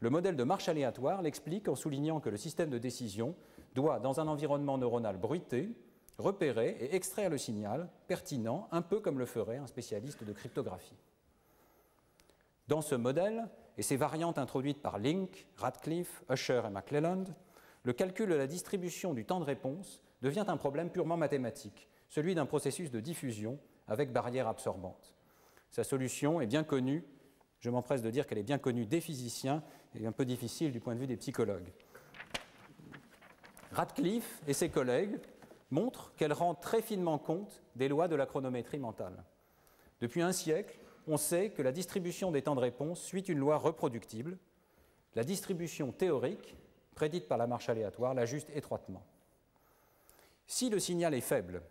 Le modèle de marche aléatoire l'explique en soulignant que le système de décision doit, dans un environnement neuronal bruité, repérer et extraire le signal pertinent, un peu comme le ferait un spécialiste de cryptographie. Dans ce modèle, et ses variantes introduites par Link, Radcliffe, Usher et McClelland, le calcul de la distribution du temps de réponse devient un problème purement mathématique, celui d'un processus de diffusion avec barrière absorbante. Sa solution est bien connue, je m'empresse de dire qu'elle est bien connue des physiciens et un peu difficile du point de vue des psychologues. Radcliffe et ses collègues montrent qu'elle rend très finement compte des lois de la chronométrie mentale. Depuis un siècle, on sait que la distribution des temps de réponse suit une loi reproductible. La distribution théorique, prédite par la marche aléatoire, l'ajuste étroitement. Si le signal est faible,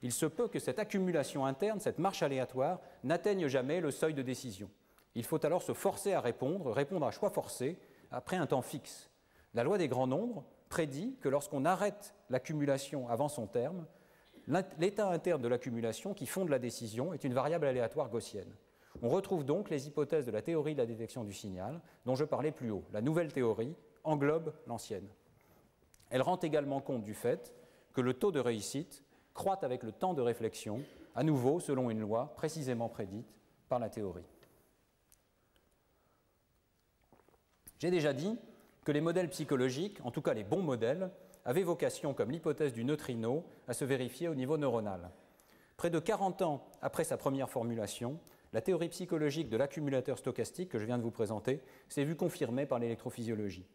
il se peut que cette accumulation interne, cette marche aléatoire, n'atteigne jamais le seuil de décision. Il faut alors se forcer à répondre, répondre à choix forcé, après un temps fixe. La loi des grands nombres prédit que lorsqu'on arrête l'accumulation avant son terme, l'état interne de l'accumulation qui fonde la décision est une variable aléatoire gaussienne. On retrouve donc les hypothèses de la théorie de la détection du signal dont je parlais plus haut. La nouvelle théorie englobe l'ancienne. Elle rend également compte du fait que le taux de réussite croît avec le temps de réflexion, à nouveau selon une loi précisément prédite par la théorie. J'ai déjà dit que les modèles psychologiques, en tout cas les bons modèles, avaient vocation, comme l'hypothèse du neutrino, à se vérifier au niveau neuronal. Près de 40 ans après sa première formulation, la théorie psychologique de l'accumulateur stochastique que je viens de vous présenter s'est vue confirmée par l'électrophysiologie.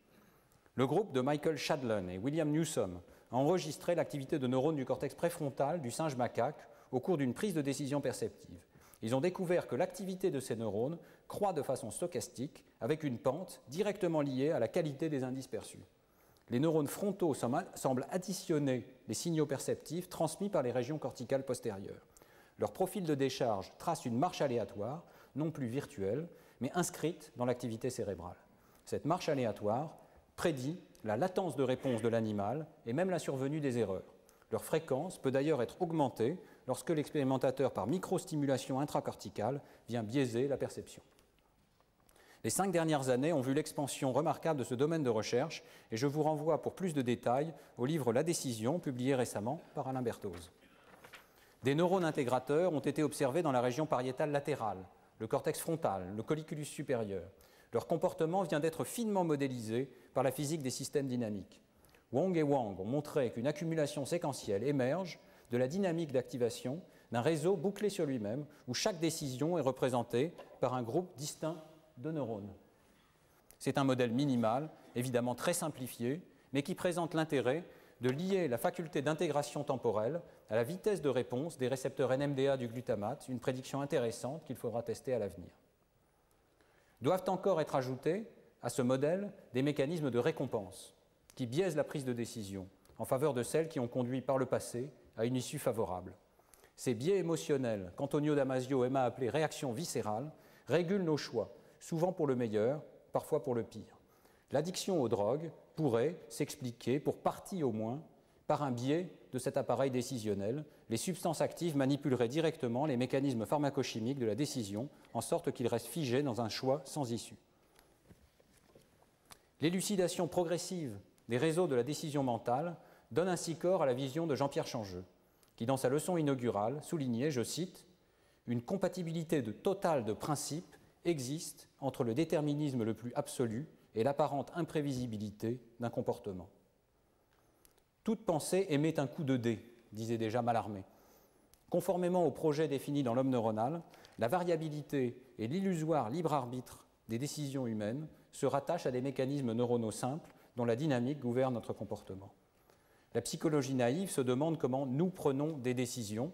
Le groupe de Michael Shadlen et William Newsom a enregistré l'activité de neurones du cortex préfrontal du singe macaque au cours d'une prise de décision perceptive. Ils ont découvert que l'activité de ces neurones croît de façon stochastique avec une pente directement liée à la qualité des indices perçus. Les neurones frontaux semblent additionner les signaux perceptifs transmis par les régions corticales postérieures. Leur profil de décharge trace une marche aléatoire, non plus virtuelle, mais inscrite dans l'activité cérébrale. Cette marche aléatoire prédit la latence de réponse de l'animal et même la survenue des erreurs. Leur fréquence peut d'ailleurs être augmentée lorsque l'expérimentateur par microstimulation intracorticale vient biaiser la perception. Les cinq dernières années ont vu l'expansion remarquable de ce domaine de recherche et je vous renvoie pour plus de détails au livre La décision, publié récemment par Alain Berthoz. Des neurones intégrateurs ont été observés dans la région pariétale latérale, le cortex frontal, le colliculus supérieur. Leur comportement vient d'être finement modélisé par la physique des systèmes dynamiques. Wong et Wang ont montré qu'une accumulation séquentielle émerge de la dynamique d'activation d'un réseau bouclé sur lui-même, où chaque décision est représentée par un groupe distinct de neurones. C'est un modèle minimal, évidemment très simplifié, mais qui présente l'intérêt de lier la faculté d'intégration temporelle à la vitesse de réponse des récepteurs NMDA du glutamate, une prédiction intéressante qu'il faudra tester à l'avenir. Doivent encore être ajoutés à ce modèle des mécanismes de récompense qui biaisent la prise de décision en faveur de celles qui ont conduit par le passé à une issue favorable. Ces biais émotionnels, qu'Antonio Damasio aima appeler réaction viscérale, régulent nos choix, souvent pour le meilleur, parfois pour le pire. L'addiction aux drogues pourrait s'expliquer, pour partie au moins, par un biais de cet appareil décisionnel, les substances actives manipuleraient directement les mécanismes pharmacochimiques de la décision, en sorte qu'ils restent figés dans un choix sans issue. L'élucidation progressive des réseaux de la décision mentale donne ainsi corps à la vision de Jean-Pierre Changeux, qui, dans sa leçon inaugurale, soulignait, je cite, Une compatibilité de totale de principes existe entre le déterminisme le plus absolu et l'apparente imprévisibilité d'un comportement. Toute pensée émet un coup de dé, disait déjà Mallarmé. Conformément au projet défini dans l'homme neuronal, la variabilité et l'illusoire libre arbitre des décisions humaines se rattachent à des mécanismes neuronaux simples dont la dynamique gouverne notre comportement. La psychologie naïve se demande comment nous prenons des décisions.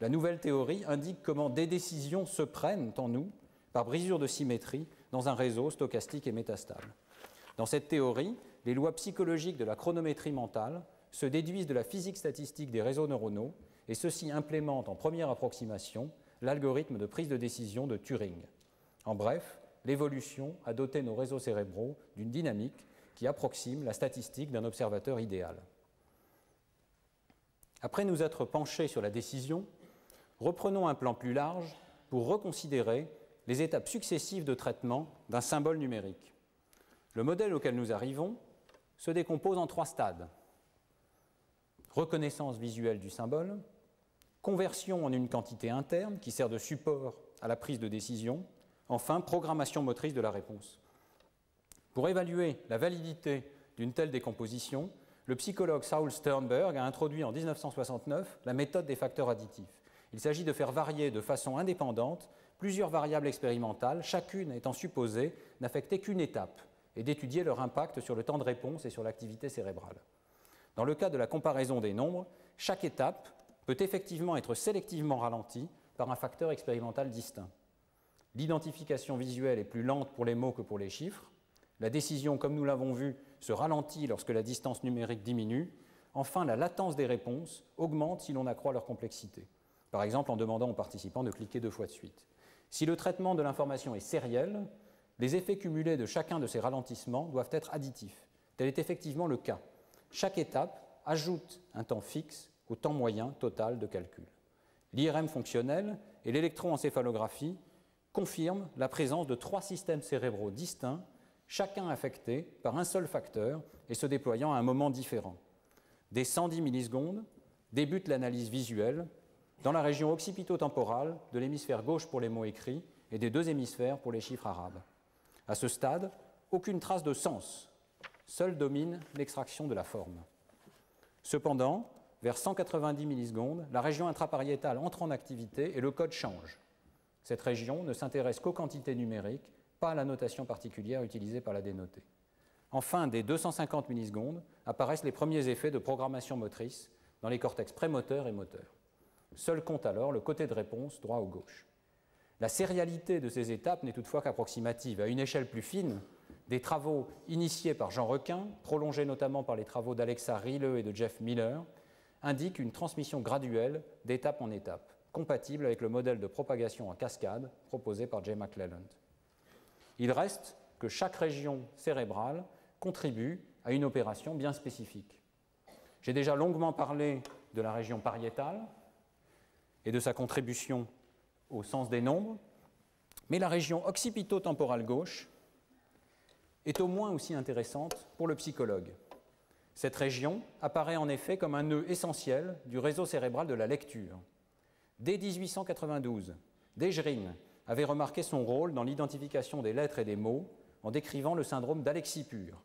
La nouvelle théorie indique comment des décisions se prennent en nous par brisure de symétrie dans un réseau stochastique et métastable. Dans cette théorie, les lois psychologiques de la chronométrie mentale se déduisent de la physique statistique des réseaux neuronaux et ceci implémente en première approximation l'algorithme de prise de décision de Turing. En bref, l'évolution a doté nos réseaux cérébraux d'une dynamique qui approxime la statistique d'un observateur idéal. Après nous être penchés sur la décision, reprenons un plan plus large pour reconsidérer les étapes successives de traitement d'un symbole numérique. Le modèle auquel nous arrivons se décompose en trois stades. Reconnaissance visuelle du symbole, conversion en une quantité interne qui sert de support à la prise de décision, enfin programmation motrice de la réponse. Pour évaluer la validité d'une telle décomposition, le psychologue Saul Sternberg a introduit en 1969 la méthode des facteurs additifs. Il s'agit de faire varier de façon indépendante plusieurs variables expérimentales, chacune étant supposée n'affecter qu'une étape, et d'étudier leur impact sur le temps de réponse et sur l'activité cérébrale. Dans le cas de la comparaison des nombres, chaque étape peut effectivement être sélectivement ralentie par un facteur expérimental distinct. L'identification visuelle est plus lente pour les mots que pour les chiffres. La décision, comme nous l'avons vu, se ralentit lorsque la distance numérique diminue. Enfin, la latence des réponses augmente si l'on accroît leur complexité. Par exemple, en demandant aux participants de cliquer deux fois de suite. Si le traitement de l'information est sériel, les effets cumulés de chacun de ces ralentissements doivent être additifs. Tel est effectivement le cas. Chaque étape ajoute un temps fixe au temps moyen total de calcul. L'IRM fonctionnel et l'électroencéphalographie confirment la présence de trois systèmes cérébraux distincts, chacun affecté par un seul facteur et se déployant à un moment différent. Dès 110 millisecondes débute l'analyse visuelle dans la région occipito-temporale de l'hémisphère gauche pour les mots écrits et des deux hémisphères pour les chiffres arabes. À ce stade, aucune trace de sens, seule domine l'extraction de la forme. Cependant, vers 190 millisecondes, la région intrapariétale entre en activité et le code change. Cette région ne s'intéresse qu'aux quantités numériques, pas à la notation particulière utilisée par la dénotée. Enfin, dès 250 millisecondes, apparaissent les premiers effets de programmation motrice dans les cortex prémoteurs et moteurs. Seul compte alors le côté de réponse droit ou gauche. La sérialité de ces étapes n'est toutefois qu'approximative. À une échelle plus fine, des travaux initiés par Jean Requin, prolongés notamment par les travaux d'Alexa Rille et de Jeff Miller, indiquent une transmission graduelle d'étape en étape, compatible avec le modèle de propagation en cascade proposé par Jay McClelland. Il reste que chaque région cérébrale contribue à une opération bien spécifique. J'ai déjà longuement parlé de la région pariétale, et de sa contribution au sens des nombres, mais la région occipito-temporale gauche est au moins aussi intéressante pour le psychologue. Cette région apparaît en effet comme un nœud essentiel du réseau cérébral de la lecture. Dès 1892, Desgerine avait remarqué son rôle dans l'identification des lettres et des mots en décrivant le syndrome d'Alexipure.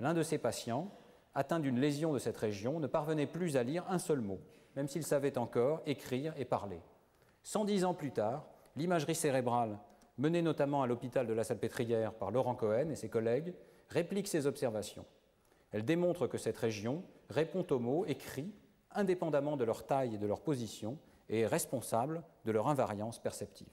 L'un de ses patients, atteint d'une lésion de cette région, ne parvenait plus à lire un seul mot même s'il savait encore écrire et parler. 110 ans plus tard, l'imagerie cérébrale, menée notamment à l'hôpital de la Salpêtrière par Laurent Cohen et ses collègues, réplique ces observations. Elle démontre que cette région répond aux mots écrits indépendamment de leur taille et de leur position et est responsable de leur invariance perceptive.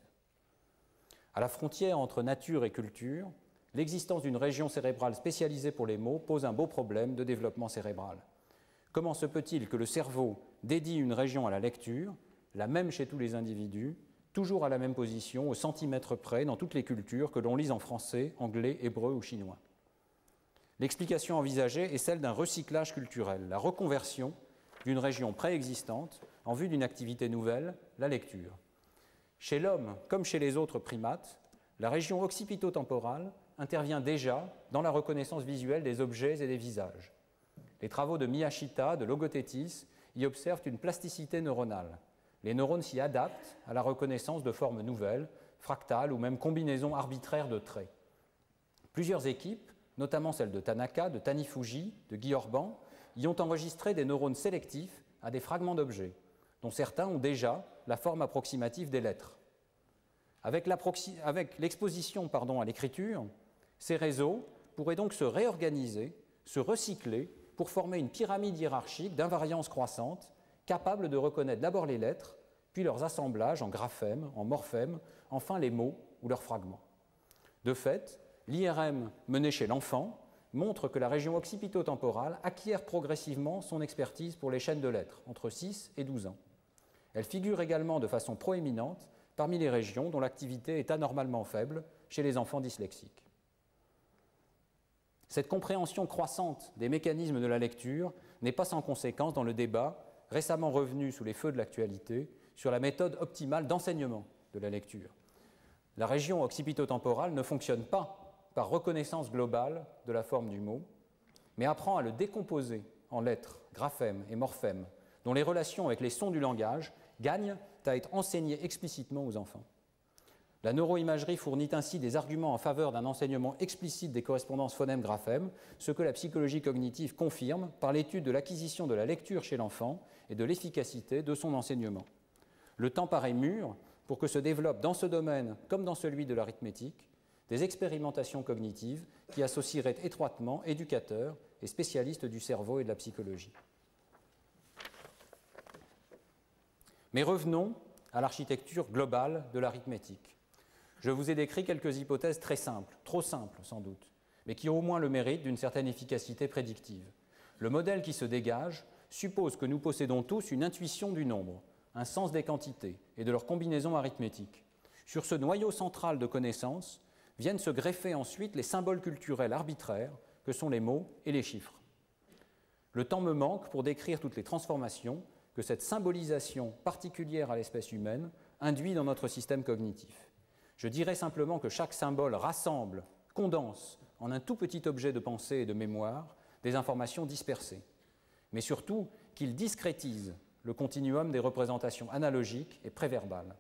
À la frontière entre nature et culture, l'existence d'une région cérébrale spécialisée pour les mots pose un beau problème de développement cérébral. Comment se peut-il que le cerveau dédie une région à la lecture, la même chez tous les individus, toujours à la même position, au centimètre près, dans toutes les cultures, que l'on lise en français, anglais, hébreu ou chinois L'explication envisagée est celle d'un recyclage culturel. La reconversion d'une région préexistante en vue d'une activité nouvelle, la lecture. Chez l'homme, comme chez les autres primates, la région occipito-temporale intervient déjà dans la reconnaissance visuelle des objets et des visages. Les travaux de Miyashita, de Logothetis, y observent une plasticité neuronale. Les neurones s'y adaptent à la reconnaissance de formes nouvelles, fractales ou même combinaisons arbitraires de traits. Plusieurs équipes, notamment celles de Tanaka, de Tanifuji, de Guy Orban, y ont enregistré des neurones sélectifs à des fragments d'objets, dont certains ont déjà la forme approximative des lettres. Avec l'exposition à l'écriture, ces réseaux pourraient donc se réorganiser, se recycler pour former une pyramide hiérarchique d'invariance croissante capable de reconnaître d'abord les lettres, puis leurs assemblages en graphèmes, en morphèmes, enfin les mots ou leurs fragments. De fait, l'IRM mené chez l'enfant montre que la région occipito-temporale acquiert progressivement son expertise pour les chaînes de lettres, entre 6 et 12 ans. Elle figure également de façon proéminente parmi les régions dont l'activité est anormalement faible chez les enfants dyslexiques. Cette compréhension croissante des mécanismes de la lecture n'est pas sans conséquence dans le débat récemment revenu sous les feux de l'actualité sur la méthode optimale d'enseignement de la lecture. La région occipito-temporale ne fonctionne pas par reconnaissance globale de la forme du mot, mais apprend à le décomposer en lettres, graphèmes et morphèmes, dont les relations avec les sons du langage gagnent à être enseignées explicitement aux enfants. La neuroimagerie fournit ainsi des arguments en faveur d'un enseignement explicite des correspondances phonèmes-graphèmes, ce que la psychologie cognitive confirme par l'étude de l'acquisition de la lecture chez l'enfant et de l'efficacité de son enseignement. Le temps paraît mûr pour que se développent dans ce domaine, comme dans celui de l'arithmétique, des expérimentations cognitives qui associeraient étroitement éducateurs et spécialistes du cerveau et de la psychologie. Mais revenons à l'architecture globale de l'arithmétique. Je vous ai décrit quelques hypothèses très simples, trop simples sans doute, mais qui ont au moins le mérite d'une certaine efficacité prédictive. Le modèle qui se dégage suppose que nous possédons tous une intuition du nombre, un sens des quantités et de leur combinaison arithmétique. Sur ce noyau central de connaissances viennent se greffer ensuite les symboles culturels arbitraires que sont les mots et les chiffres. Le temps me manque pour décrire toutes les transformations que cette symbolisation particulière à l'espèce humaine induit dans notre système cognitif. Je dirais simplement que chaque symbole rassemble, condense en un tout petit objet de pensée et de mémoire des informations dispersées, mais surtout qu'il discrétise le continuum des représentations analogiques et préverbales.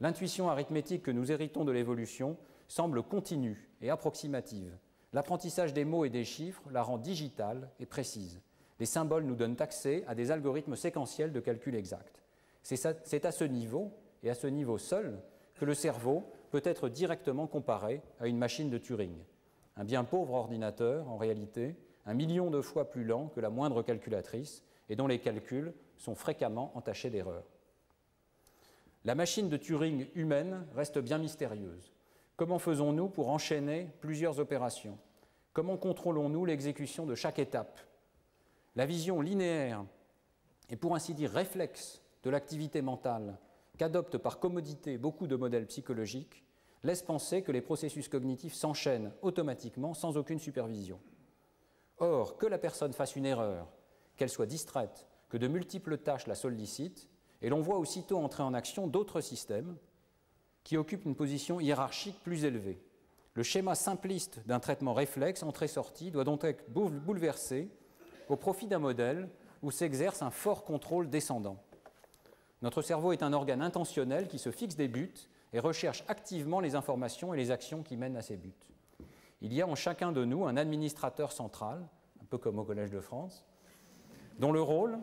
L'intuition arithmétique que nous héritons de l'évolution semble continue et approximative. L'apprentissage des mots et des chiffres la rend digitale et précise. Les symboles nous donnent accès à des algorithmes séquentiels de calcul exact. C'est à ce niveau, et à ce niveau seul, que le cerveau peut être directement comparé à une machine de Turing. Un bien pauvre ordinateur, en réalité, un million de fois plus lent que la moindre calculatrice, et dont les calculs sont fréquemment entachés d'erreurs. La machine de Turing humaine reste bien mystérieuse. Comment faisons-nous pour enchaîner plusieurs opérations? Comment contrôlons-nous l'exécution de chaque étape? La vision linéaire et pour ainsi dire réflexe de l'activité mentale qu'adoptent par commodité beaucoup de modèles psychologiques laisse penser que les processus cognitifs s'enchaînent automatiquement sans aucune supervision. Or, que la personne fasse une erreur, qu'elle soit distraite, que de multiples tâches la sollicitent, et l'on voit aussitôt entrer en action d'autres systèmes qui occupent une position hiérarchique plus élevée. Le schéma simpliste d'un traitement réflexe entrée-sortie doit donc être bouleversé au profit d'un modèle où s'exerce un fort contrôle descendant. Notre cerveau est un organe intentionnel qui se fixe des buts et recherche activement les informations et les actions qui mènent à ces buts. Il y a en chacun de nous un administrateur central, un peu comme au Collège de France, dont le rôle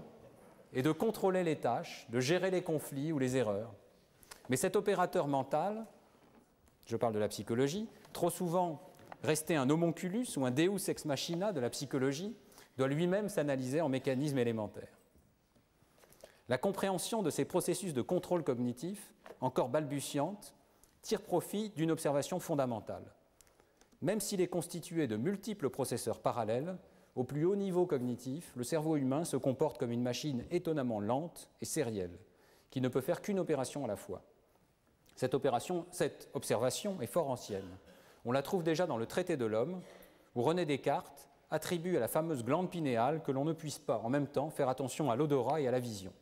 est de contrôler les tâches, de gérer les conflits ou les erreurs. Mais cet opérateur mental, je parle de la psychologie, trop souvent resté un homonculus ou un deus ex machina de la psychologie, doit lui-même s'analyser en mécanisme élémentaire. La compréhension de ces processus de contrôle cognitif, encore balbutiante, tire profit d'une observation fondamentale. Même s'il est constitué de multiples processeurs parallèles, au plus haut niveau cognitif, le cerveau humain se comporte comme une machine étonnamment lente et sérielle, qui ne peut faire qu'une opération à la fois. Cette, opération, observation est fort ancienne. On la trouve déjà dans le traité de l'homme, où René Descartes attribue à la fameuse glande pinéale que l'on ne puisse pas en même temps faire attention à l'odorat et à la vision.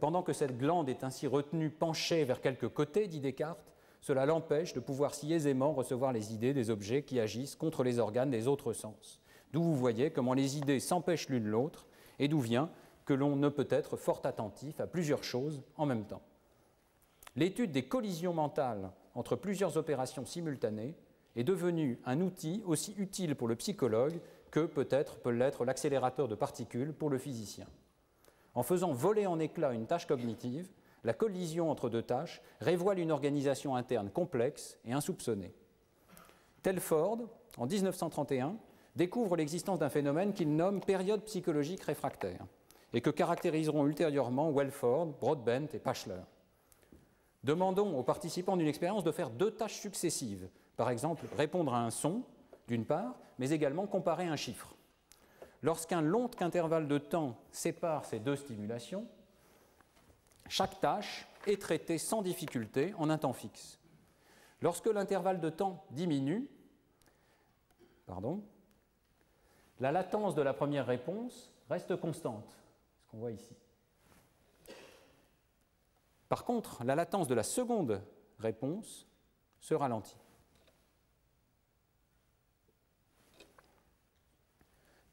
Pendant que cette glande est ainsi retenue penchée vers quelque côté, dit Descartes, cela l'empêche de pouvoir si aisément recevoir les idées des objets qui agissent contre les organes des autres sens. D'où vous voyez comment les idées s'empêchent l'une l'autre et d'où vient que l'on ne peut être fort attentif à plusieurs choses en même temps. L'étude des collisions mentales entre plusieurs opérations simultanées est devenue un outil aussi utile pour le psychologue que peut-être peut l'être l'accélérateur de particules pour le physicien. En faisant voler en éclats une tâche cognitive, la collision entre deux tâches révoile une organisation interne complexe et insoupçonnée. Telford, en 1931, découvre l'existence d'un phénomène qu'il nomme période psychologique réfractaire et que caractériseront ultérieurement Welford, Broadbent et Pachler. Demandons aux participants d'une expérience de faire deux tâches successives, par exemple répondre à un son, d'une part, mais également comparer un chiffre. Lorsqu'un long intervalle de temps sépare ces deux stimulations, chaque tâche est traitée sans difficulté en un temps fixe. Lorsque l'intervalle de temps diminue, la latence de la première réponse reste constante, ce qu'on voit ici. Par contre, la latence de la seconde réponse se ralentit.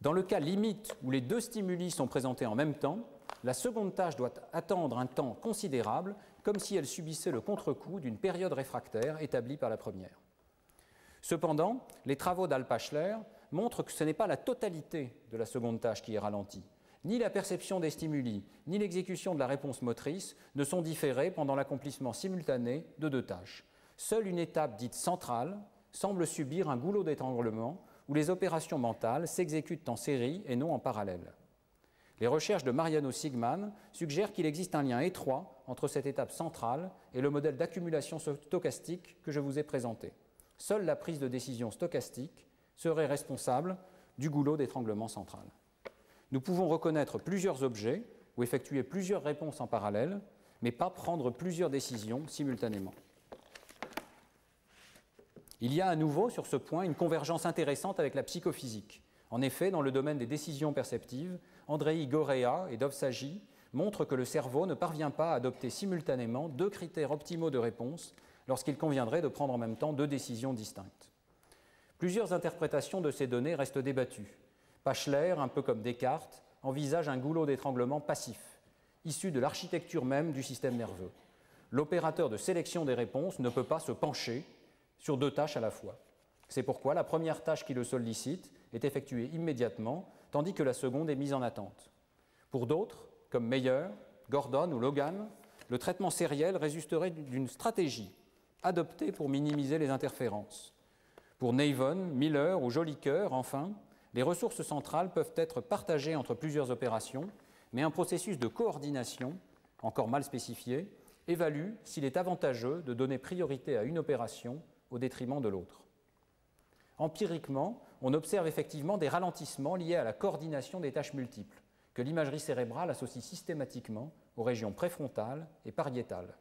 Dans le cas limite où les deux stimuli sont présentés en même temps, la seconde tâche doit attendre un temps considérable, comme si elle subissait le contre-coup d'une période réfractaire établie par la première. Cependant, les travaux d'Alpachler montrent que ce n'est pas la totalité de la seconde tâche qui est ralentie. Ni la perception des stimuli, ni l'exécution de la réponse motrice ne sont différées pendant l'accomplissement simultané de deux tâches. Seule une étape dite centrale semble subir un goulot d'étranglement où les opérations mentales s'exécutent en série et non en parallèle. Les recherches de Mariano Sigman suggèrent qu'il existe un lien étroit entre cette étape centrale et le modèle d'accumulation stochastique que je vous ai présenté. Seule la prise de décision stochastique serait responsable du goulot d'étranglement central. Nous pouvons reconnaître plusieurs objets ou effectuer plusieurs réponses en parallèle, mais pas prendre plusieurs décisions simultanément. Il y a à nouveau sur ce point une convergence intéressante avec la psychophysique. En effet, dans le domaine des décisions perceptives, Andrei Gorea et Dovsagi montrent que le cerveau ne parvient pas à adopter simultanément deux critères optimaux de réponse lorsqu'il conviendrait de prendre en même temps deux décisions distinctes. Plusieurs interprétations de ces données restent débattues. Pachler, un peu comme Descartes, envisage un goulot d'étranglement passif, issu de l'architecture même du système nerveux. L'opérateur de sélection des réponses ne peut pas se pencher sur deux tâches à la fois. C'est pourquoi la première tâche qui le sollicite est effectuée immédiatement, tandis que la seconde est mise en attente. Pour d'autres, comme Meyer, Gordon ou Logan, le traitement sériel résulterait d'une stratégie adoptée pour minimiser les interférences. Pour Navon, Miller ou Jolicoeur, enfin, les ressources centrales peuvent être partagées entre plusieurs opérations, mais un processus de coordination, encore mal spécifié, évalue s'il est avantageux de donner priorité à une opération au détriment de l'autre. Empiriquement, on observe effectivement des ralentissements liés à la coordination des tâches multiples, que l'imagerie cérébrale associe systématiquement aux régions préfrontales et pariétales.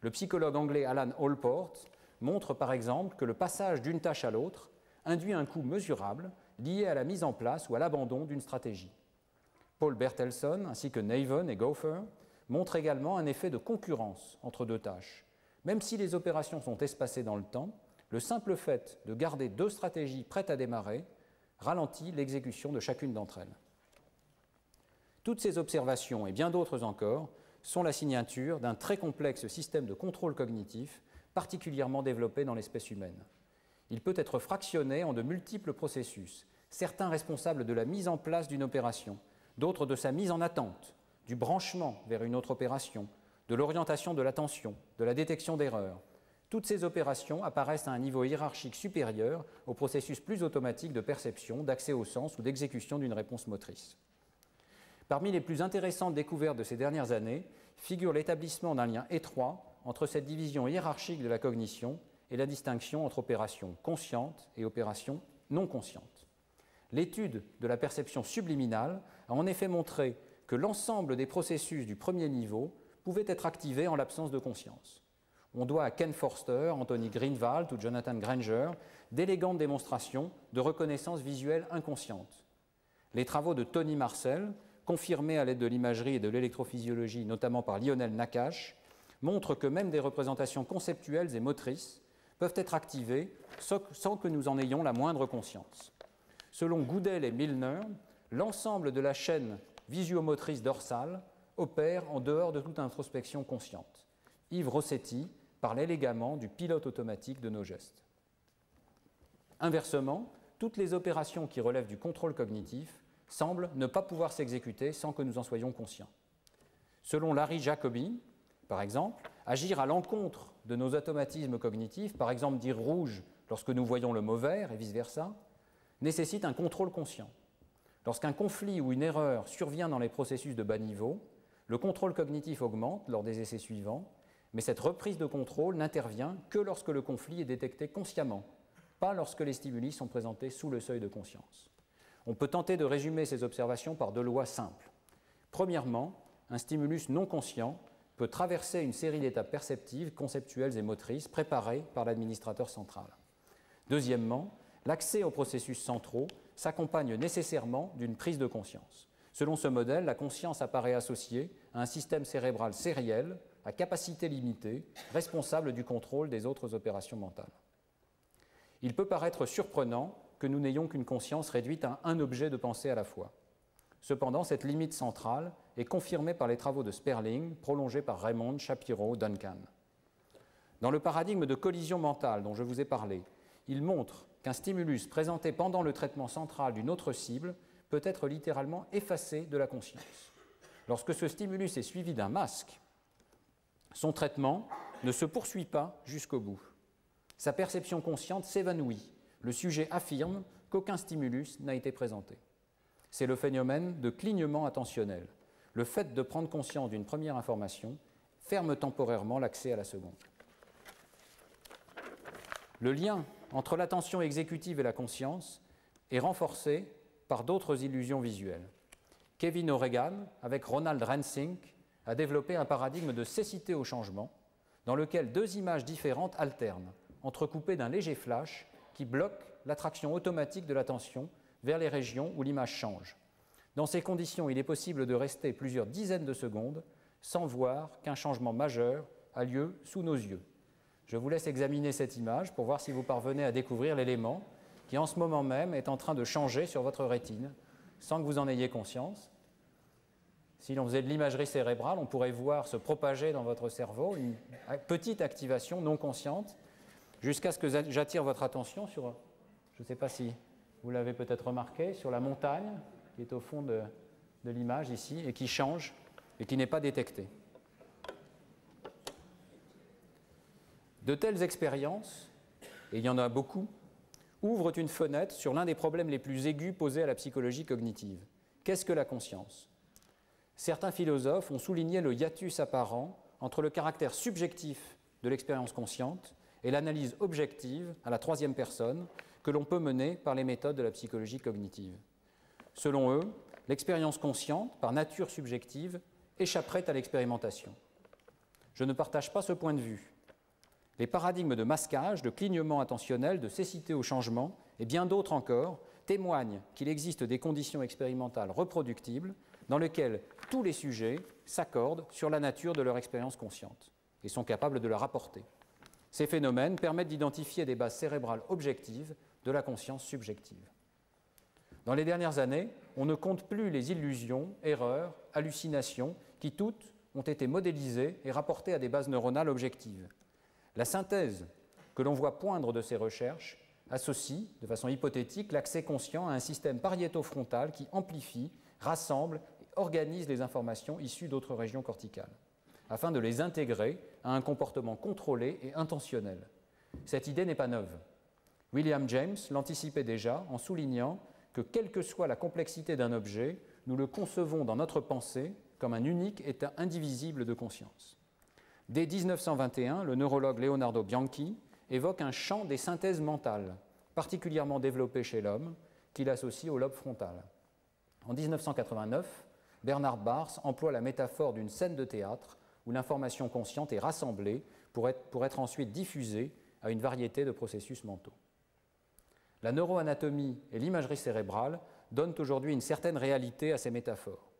Le psychologue anglais Alan Allport montre par exemple que le passage d'une tâche à l'autre induit un coût mesurable lié à la mise en place ou à l'abandon d'une stratégie. Paul Bertelson ainsi que Navon et Gopher montrent également un effet de concurrence entre deux tâches. Même si les opérations sont espacées dans le temps, le simple fait de garder deux stratégies prêtes à démarrer ralentit l'exécution de chacune d'entre elles. Toutes ces observations et bien d'autres encore sont la signature d'un très complexe système de contrôle cognitif particulièrement développé dans l'espèce humaine. Il peut être fractionné en de multiples processus, certains responsables de la mise en place d'une opération, d'autres de sa mise en attente, du branchement vers une autre opération, de l'orientation de l'attention, de la détection d'erreurs, toutes ces opérations apparaissent à un niveau hiérarchique supérieur au processus plus automatique de perception, d'accès au sens ou d'exécution d'une réponse motrice. Parmi les plus intéressantes découvertes de ces dernières années figure l'établissement d'un lien étroit entre cette division hiérarchique de la cognition et la distinction entre opérations conscientes et opérations non conscientes. L'étude de la perception subliminale a en effet montré que l'ensemble des processus du premier niveau pouvaient être activés en l'absence de conscience. On doit à Ken Forster, Anthony Greenwald ou Jonathan Granger d'élégantes démonstrations de reconnaissance visuelle inconsciente. Les travaux de Tony Marcel, confirmés à l'aide de l'imagerie et de l'électrophysiologie, notamment par Lionel Nakache, montrent que même des représentations conceptuelles et motrices peuvent être activées sans que nous en ayons la moindre conscience. Selon Goodell et Milner, l'ensemble de la chaîne visuomotrice dorsale opère en dehors de toute introspection consciente. Yves Rossetti parle élégamment du pilote automatique de nos gestes. Inversement, toutes les opérations qui relèvent du contrôle cognitif semblent ne pas pouvoir s'exécuter sans que nous en soyons conscients. Selon Larry Jacobi, par exemple, agir à l'encontre de nos automatismes cognitifs, par exemple dire rouge lorsque nous voyons le mot vert et vice-versa, nécessite un contrôle conscient. Lorsqu'un conflit ou une erreur survient dans les processus de bas niveau, le contrôle cognitif augmente lors des essais suivants, mais cette reprise de contrôle n'intervient que lorsque le conflit est détecté consciemment, pas lorsque les stimuli sont présentés sous le seuil de conscience. On peut tenter de résumer ces observations par deux lois simples. Premièrement, un stimulus non conscient peut traverser une série d'étapes perceptives, conceptuelles et motrices préparées par l'administrateur central. Deuxièmement, l'accès aux processus centraux s'accompagne nécessairement d'une prise de conscience. Selon ce modèle, la conscience apparaît associée à un système cérébral sériel, à capacité limitée, responsable du contrôle des autres opérations mentales. Il peut paraître surprenant que nous n'ayons qu'une conscience réduite à un objet de pensée à la fois. Cependant, cette limite centrale est confirmée par les travaux de Sperling, prolongés par Raymond, Shapiro, Duncan. Dans le paradigme de collision mentale dont je vous ai parlé, il montre qu'un stimulus présenté pendant le traitement central d'une autre cible peut être littéralement effacé de la conscience. Lorsque ce stimulus est suivi d'un masque, son traitement ne se poursuit pas jusqu'au bout. Sa perception consciente s'évanouit le sujet affirme qu'aucun stimulus n'a été présenté. C'est le phénomène de clignement attentionnel. Le fait de prendre conscience d'une première information ferme temporairement l'accès à la seconde. Le lien entre l'attention exécutive et la conscience est renforcé par d'autres illusions visuelles. Kevin O'Regan, avec Ronald Rensink, a développé un paradigme de cécité au changement, dans lequel deux images différentes alternent, entrecoupées d'un léger flash qui bloque l'attraction automatique de l'attention vers les régions où l'image change. Dans ces conditions, il est possible de rester plusieurs dizaines de secondes sans voir qu'un changement majeur a lieu sous nos yeux. Je vous laisse examiner cette image pour voir si vous parvenez à découvrir l'élément qui en ce moment même est en train de changer sur votre rétine sans que vous en ayez conscience. Si l'on faisait de l'imagerie cérébrale, on pourrait voir se propager dans votre cerveau une petite activation non consciente jusqu'à ce que j'attire votre attention sur, je ne sais pas si vous l'avez peut-être remarqué, sur la montagne qui est au fond de, de l'image ici et qui change et qui n'est pas détectée. De telles expériences, et il y en a beaucoup, ouvrent une fenêtre sur l'un des problèmes les plus aigus posés à la psychologie cognitive. Qu'est-ce que la conscience? Certains philosophes ont souligné le hiatus apparent entre le caractère subjectif de l'expérience consciente et l'analyse objective à la troisième personne que l'on peut mener par les méthodes de la psychologie cognitive. Selon eux, l'expérience consciente, par nature subjective, échapperait à l'expérimentation. Je ne partage pas ce point de vue. Les paradigmes de masquage, de clignement attentionnel, de cécité au changement, et bien d'autres encore, témoignent qu'il existe des conditions expérimentales reproductibles dans lesquelles tous les sujets s'accordent sur la nature de leur expérience consciente et sont capables de la rapporter. Ces phénomènes permettent d'identifier des bases cérébrales objectives de la conscience subjective. Dans les dernières années, on ne compte plus les illusions, erreurs, hallucinations qui toutes ont été modélisées et rapportées à des bases neuronales objectives. La synthèse que l'on voit poindre de ces recherches associe, de façon hypothétique, l'accès conscient à un système pariéto-frontal qui amplifie, rassemble organise les informations issues d'autres régions corticales afin de les intégrer à un comportement contrôlé et intentionnel. Cette idée n'est pas neuve. William James l'anticipait déjà en soulignant que quelle que soit la complexité d'un objet, nous le concevons dans notre pensée comme un unique état indivisible de conscience. Dès 1921, le neurologue Leonardo Bianchi évoque un champ des synthèses mentales, particulièrement développé chez l'homme, qu'il associe au lobe frontal. En 1989, Bernard Bars emploie la métaphore d'une scène de théâtre où l'information consciente est rassemblée pour être, pour être ensuite diffusée à une variété de processus mentaux. La neuroanatomie et l'imagerie cérébrale donnent aujourd'hui une certaine réalité à ces métaphores.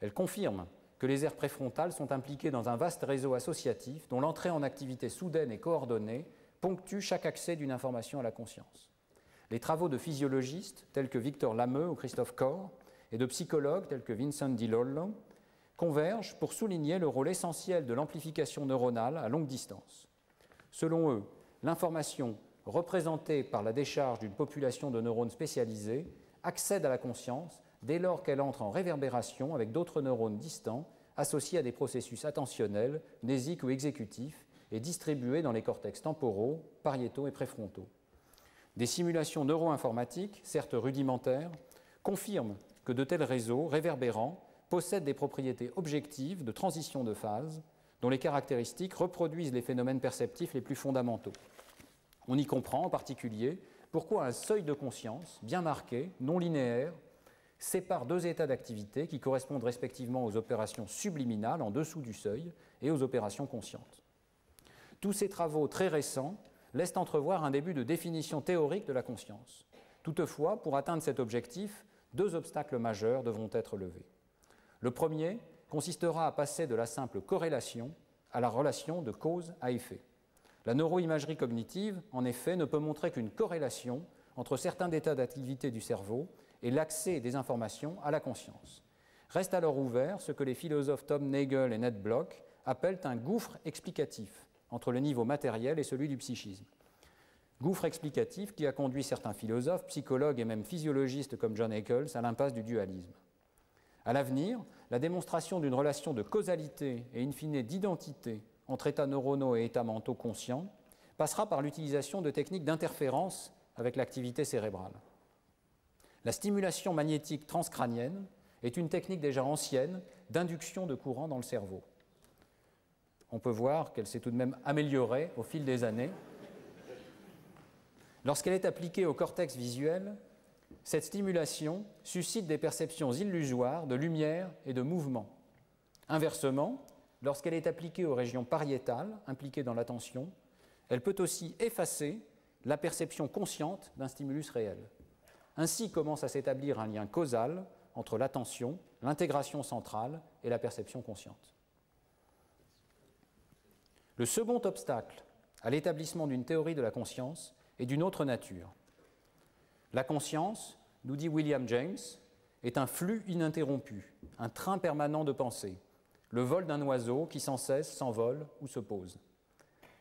Elles confirment que les aires préfrontales sont impliquées dans un vaste réseau associatif dont l'entrée en activité soudaine et coordonnée ponctue chaque accès d'une information à la conscience. Les travaux de physiologistes tels que Victor Lameux ou Christophe Corr et de psychologues tels que Vincent Di Lollo convergent pour souligner le rôle essentiel de l'amplification neuronale à longue distance. Selon eux, l'information représentée par la décharge d'une population de neurones spécialisés accède à la conscience dès lors qu'elle entre en réverbération avec d'autres neurones distants associés à des processus attentionnels, nésiques ou exécutifs et distribués dans les cortex temporaux, pariétaux et préfrontaux. Des simulations neuroinformatiques, certes rudimentaires, confirment que de tels réseaux réverbérants possèdent des propriétés objectives de transition de phase dont les caractéristiques reproduisent les phénomènes perceptifs les plus fondamentaux. On y comprend en particulier pourquoi un seuil de conscience bien marqué, non linéaire, sépare deux états d'activité qui correspondent respectivement aux opérations subliminales en dessous du seuil et aux opérations conscientes. Tous ces travaux très récents laissent entrevoir un début de définition théorique de la conscience. Toutefois, pour atteindre cet objectif, deux obstacles majeurs devront être levés. Le premier consistera à passer de la simple corrélation à la relation de cause à effet. La neuroimagerie cognitive, en effet, ne peut montrer qu'une corrélation entre certains états d'activité du cerveau et l'accès des informations à la conscience. Reste alors ouvert ce que les philosophes Tom Nagel et Ned Block appellent un gouffre explicatif entre le niveau matériel et celui du psychisme. Gouffre explicatif qui a conduit certains philosophes, psychologues et même physiologistes comme John Eccles à l'impasse du dualisme. À l'avenir, la démonstration d'une relation de causalité et in fine d'identité entre états neuronaux et états mentaux conscients passera par l'utilisation de techniques d'interférence avec l'activité cérébrale. La stimulation magnétique transcrânienne est une technique déjà ancienne d'induction de courant dans le cerveau. On peut voir qu'elle s'est tout de même améliorée au fil des années. Lorsqu'elle est appliquée au cortex visuel, cette stimulation suscite des perceptions illusoires de lumière et de mouvement. Inversement, lorsqu'elle est appliquée aux régions pariétales impliquées dans l'attention, elle peut aussi effacer la perception consciente d'un stimulus réel. Ainsi commence à s'établir un lien causal entre l'attention, l'intégration centrale et la perception consciente. Le second obstacle à l'établissement d'une théorie de la conscience est d'une autre nature. La conscience, nous dit William James, est un flux ininterrompu, un train permanent de pensée, le vol d'un oiseau qui sans cesse s'envole ou se pose.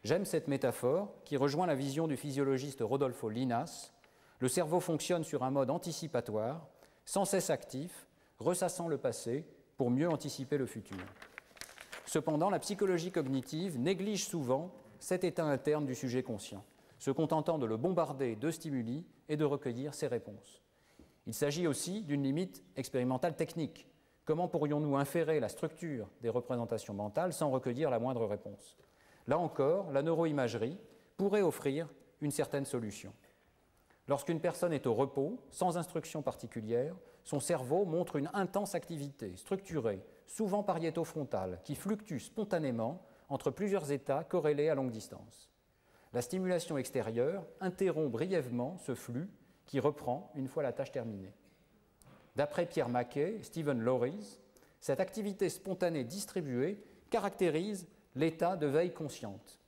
J'aime cette métaphore qui rejoint la vision du physiologiste Rodolfo Linas. Le cerveau fonctionne sur un mode anticipatoire, sans cesse actif, ressassant le passé pour mieux anticiper le futur. Cependant, la psychologie cognitive néglige souvent cet état interne du sujet conscient, se contentant de le bombarder de stimuli et de recueillir ses réponses. Il s'agit aussi d'une limite expérimentale technique. Comment pourrions-nous inférer la structure des représentations mentales sans recueillir la moindre réponse? Là encore, la neuroimagerie pourrait offrir une certaine solution. Lorsqu'une personne est au repos, sans instruction particulière, son cerveau montre une intense activité structurée, souvent pariéto-frontale, qui fluctue spontanément entre plusieurs états corrélés à longue distance. La stimulation extérieure interrompt brièvement ce flux qui reprend une fois la tâche terminée. D'après Pierre Maquet et Stephen Lorries, cette activité spontanée distribuée caractérise l'état de veille consciente.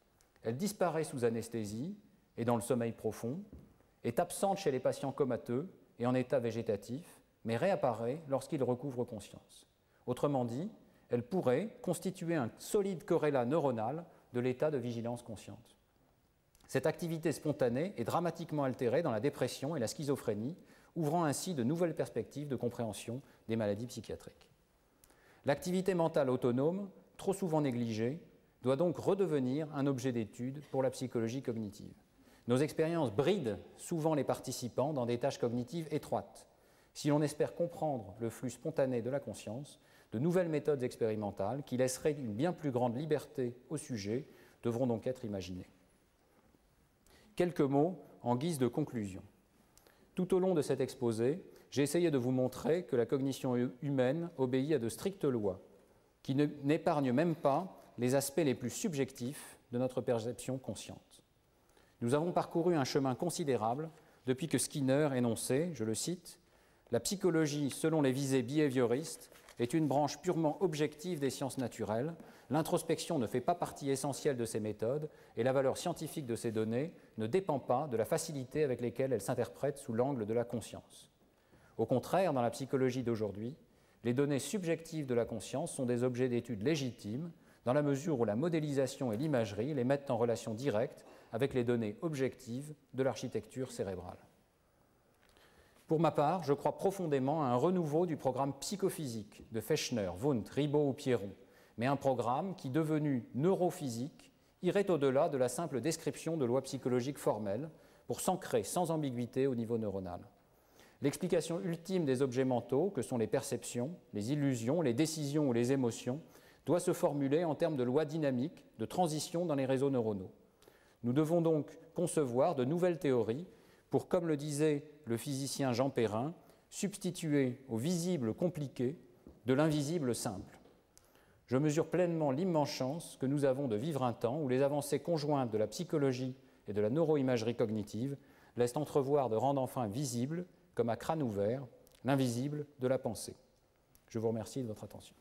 Elle disparaît sous anesthésie et dans le sommeil profond, est absente chez les patients comateux et en état végétatif, mais réapparaît lorsqu'ils recouvrent conscience. Autrement dit, elle pourrait constituer un solide corrélat neuronal de l'état de vigilance consciente. Cette activité spontanée est dramatiquement altérée dans la dépression et la schizophrénie, ouvrant ainsi de nouvelles perspectives de compréhension des maladies psychiatriques. L'activité mentale autonome, trop souvent négligée, doit donc redevenir un objet d'étude pour la psychologie cognitive. Nos expériences brident souvent les participants dans des tâches cognitives étroites. Si l'on espère comprendre le flux spontané de la conscience, de nouvelles méthodes expérimentales qui laisseraient une bien plus grande liberté au sujet devront donc être imaginées. Quelques mots en guise de conclusion. Tout au long de cet exposé, j'ai essayé de vous montrer que la cognition humaine obéit à de strictes lois, qui n'épargnent même pas les aspects les plus subjectifs de notre perception consciente. Nous avons parcouru un chemin considérable depuis que Skinner énonçait, je le cite, La psychologie, selon les visées behavioristes, est une branche purement objective des sciences naturelles. L'introspection ne fait pas partie essentielle de ces méthodes et la valeur scientifique de ces données ne dépend pas de la facilité avec laquelle elles s'interprètent sous l'angle de la conscience. Au contraire, dans la psychologie d'aujourd'hui, les données subjectives de la conscience sont des objets d'étude légitimes dans la mesure où la modélisation et l'imagerie les mettent en relation directe avec les données objectives de l'architecture cérébrale. Pour ma part, je crois profondément à un renouveau du programme psychophysique de Fechner, Wundt, Ribot ou Pierron, mais un programme qui, devenu neurophysique, irait au-delà de la simple description de lois psychologiques formelles pour s'ancrer sans ambiguïté au niveau neuronal. L'explication ultime des objets mentaux, que sont les perceptions, les illusions, les décisions ou les émotions, doit se formuler en termes de lois dynamiques, de transition dans les réseaux neuronaux. Nous devons donc concevoir de nouvelles théories pour, comme le disait le physicien Jean Perrin, substituer au visible compliqué de l'invisible simple. Je mesure pleinement l'immense chance que nous avons de vivre un temps où les avancées conjointes de la psychologie et de la neuroimagerie cognitive laissent entrevoir de rendre enfin visible, comme à crâne ouvert, l'invisible de la pensée. Je vous remercie de votre attention.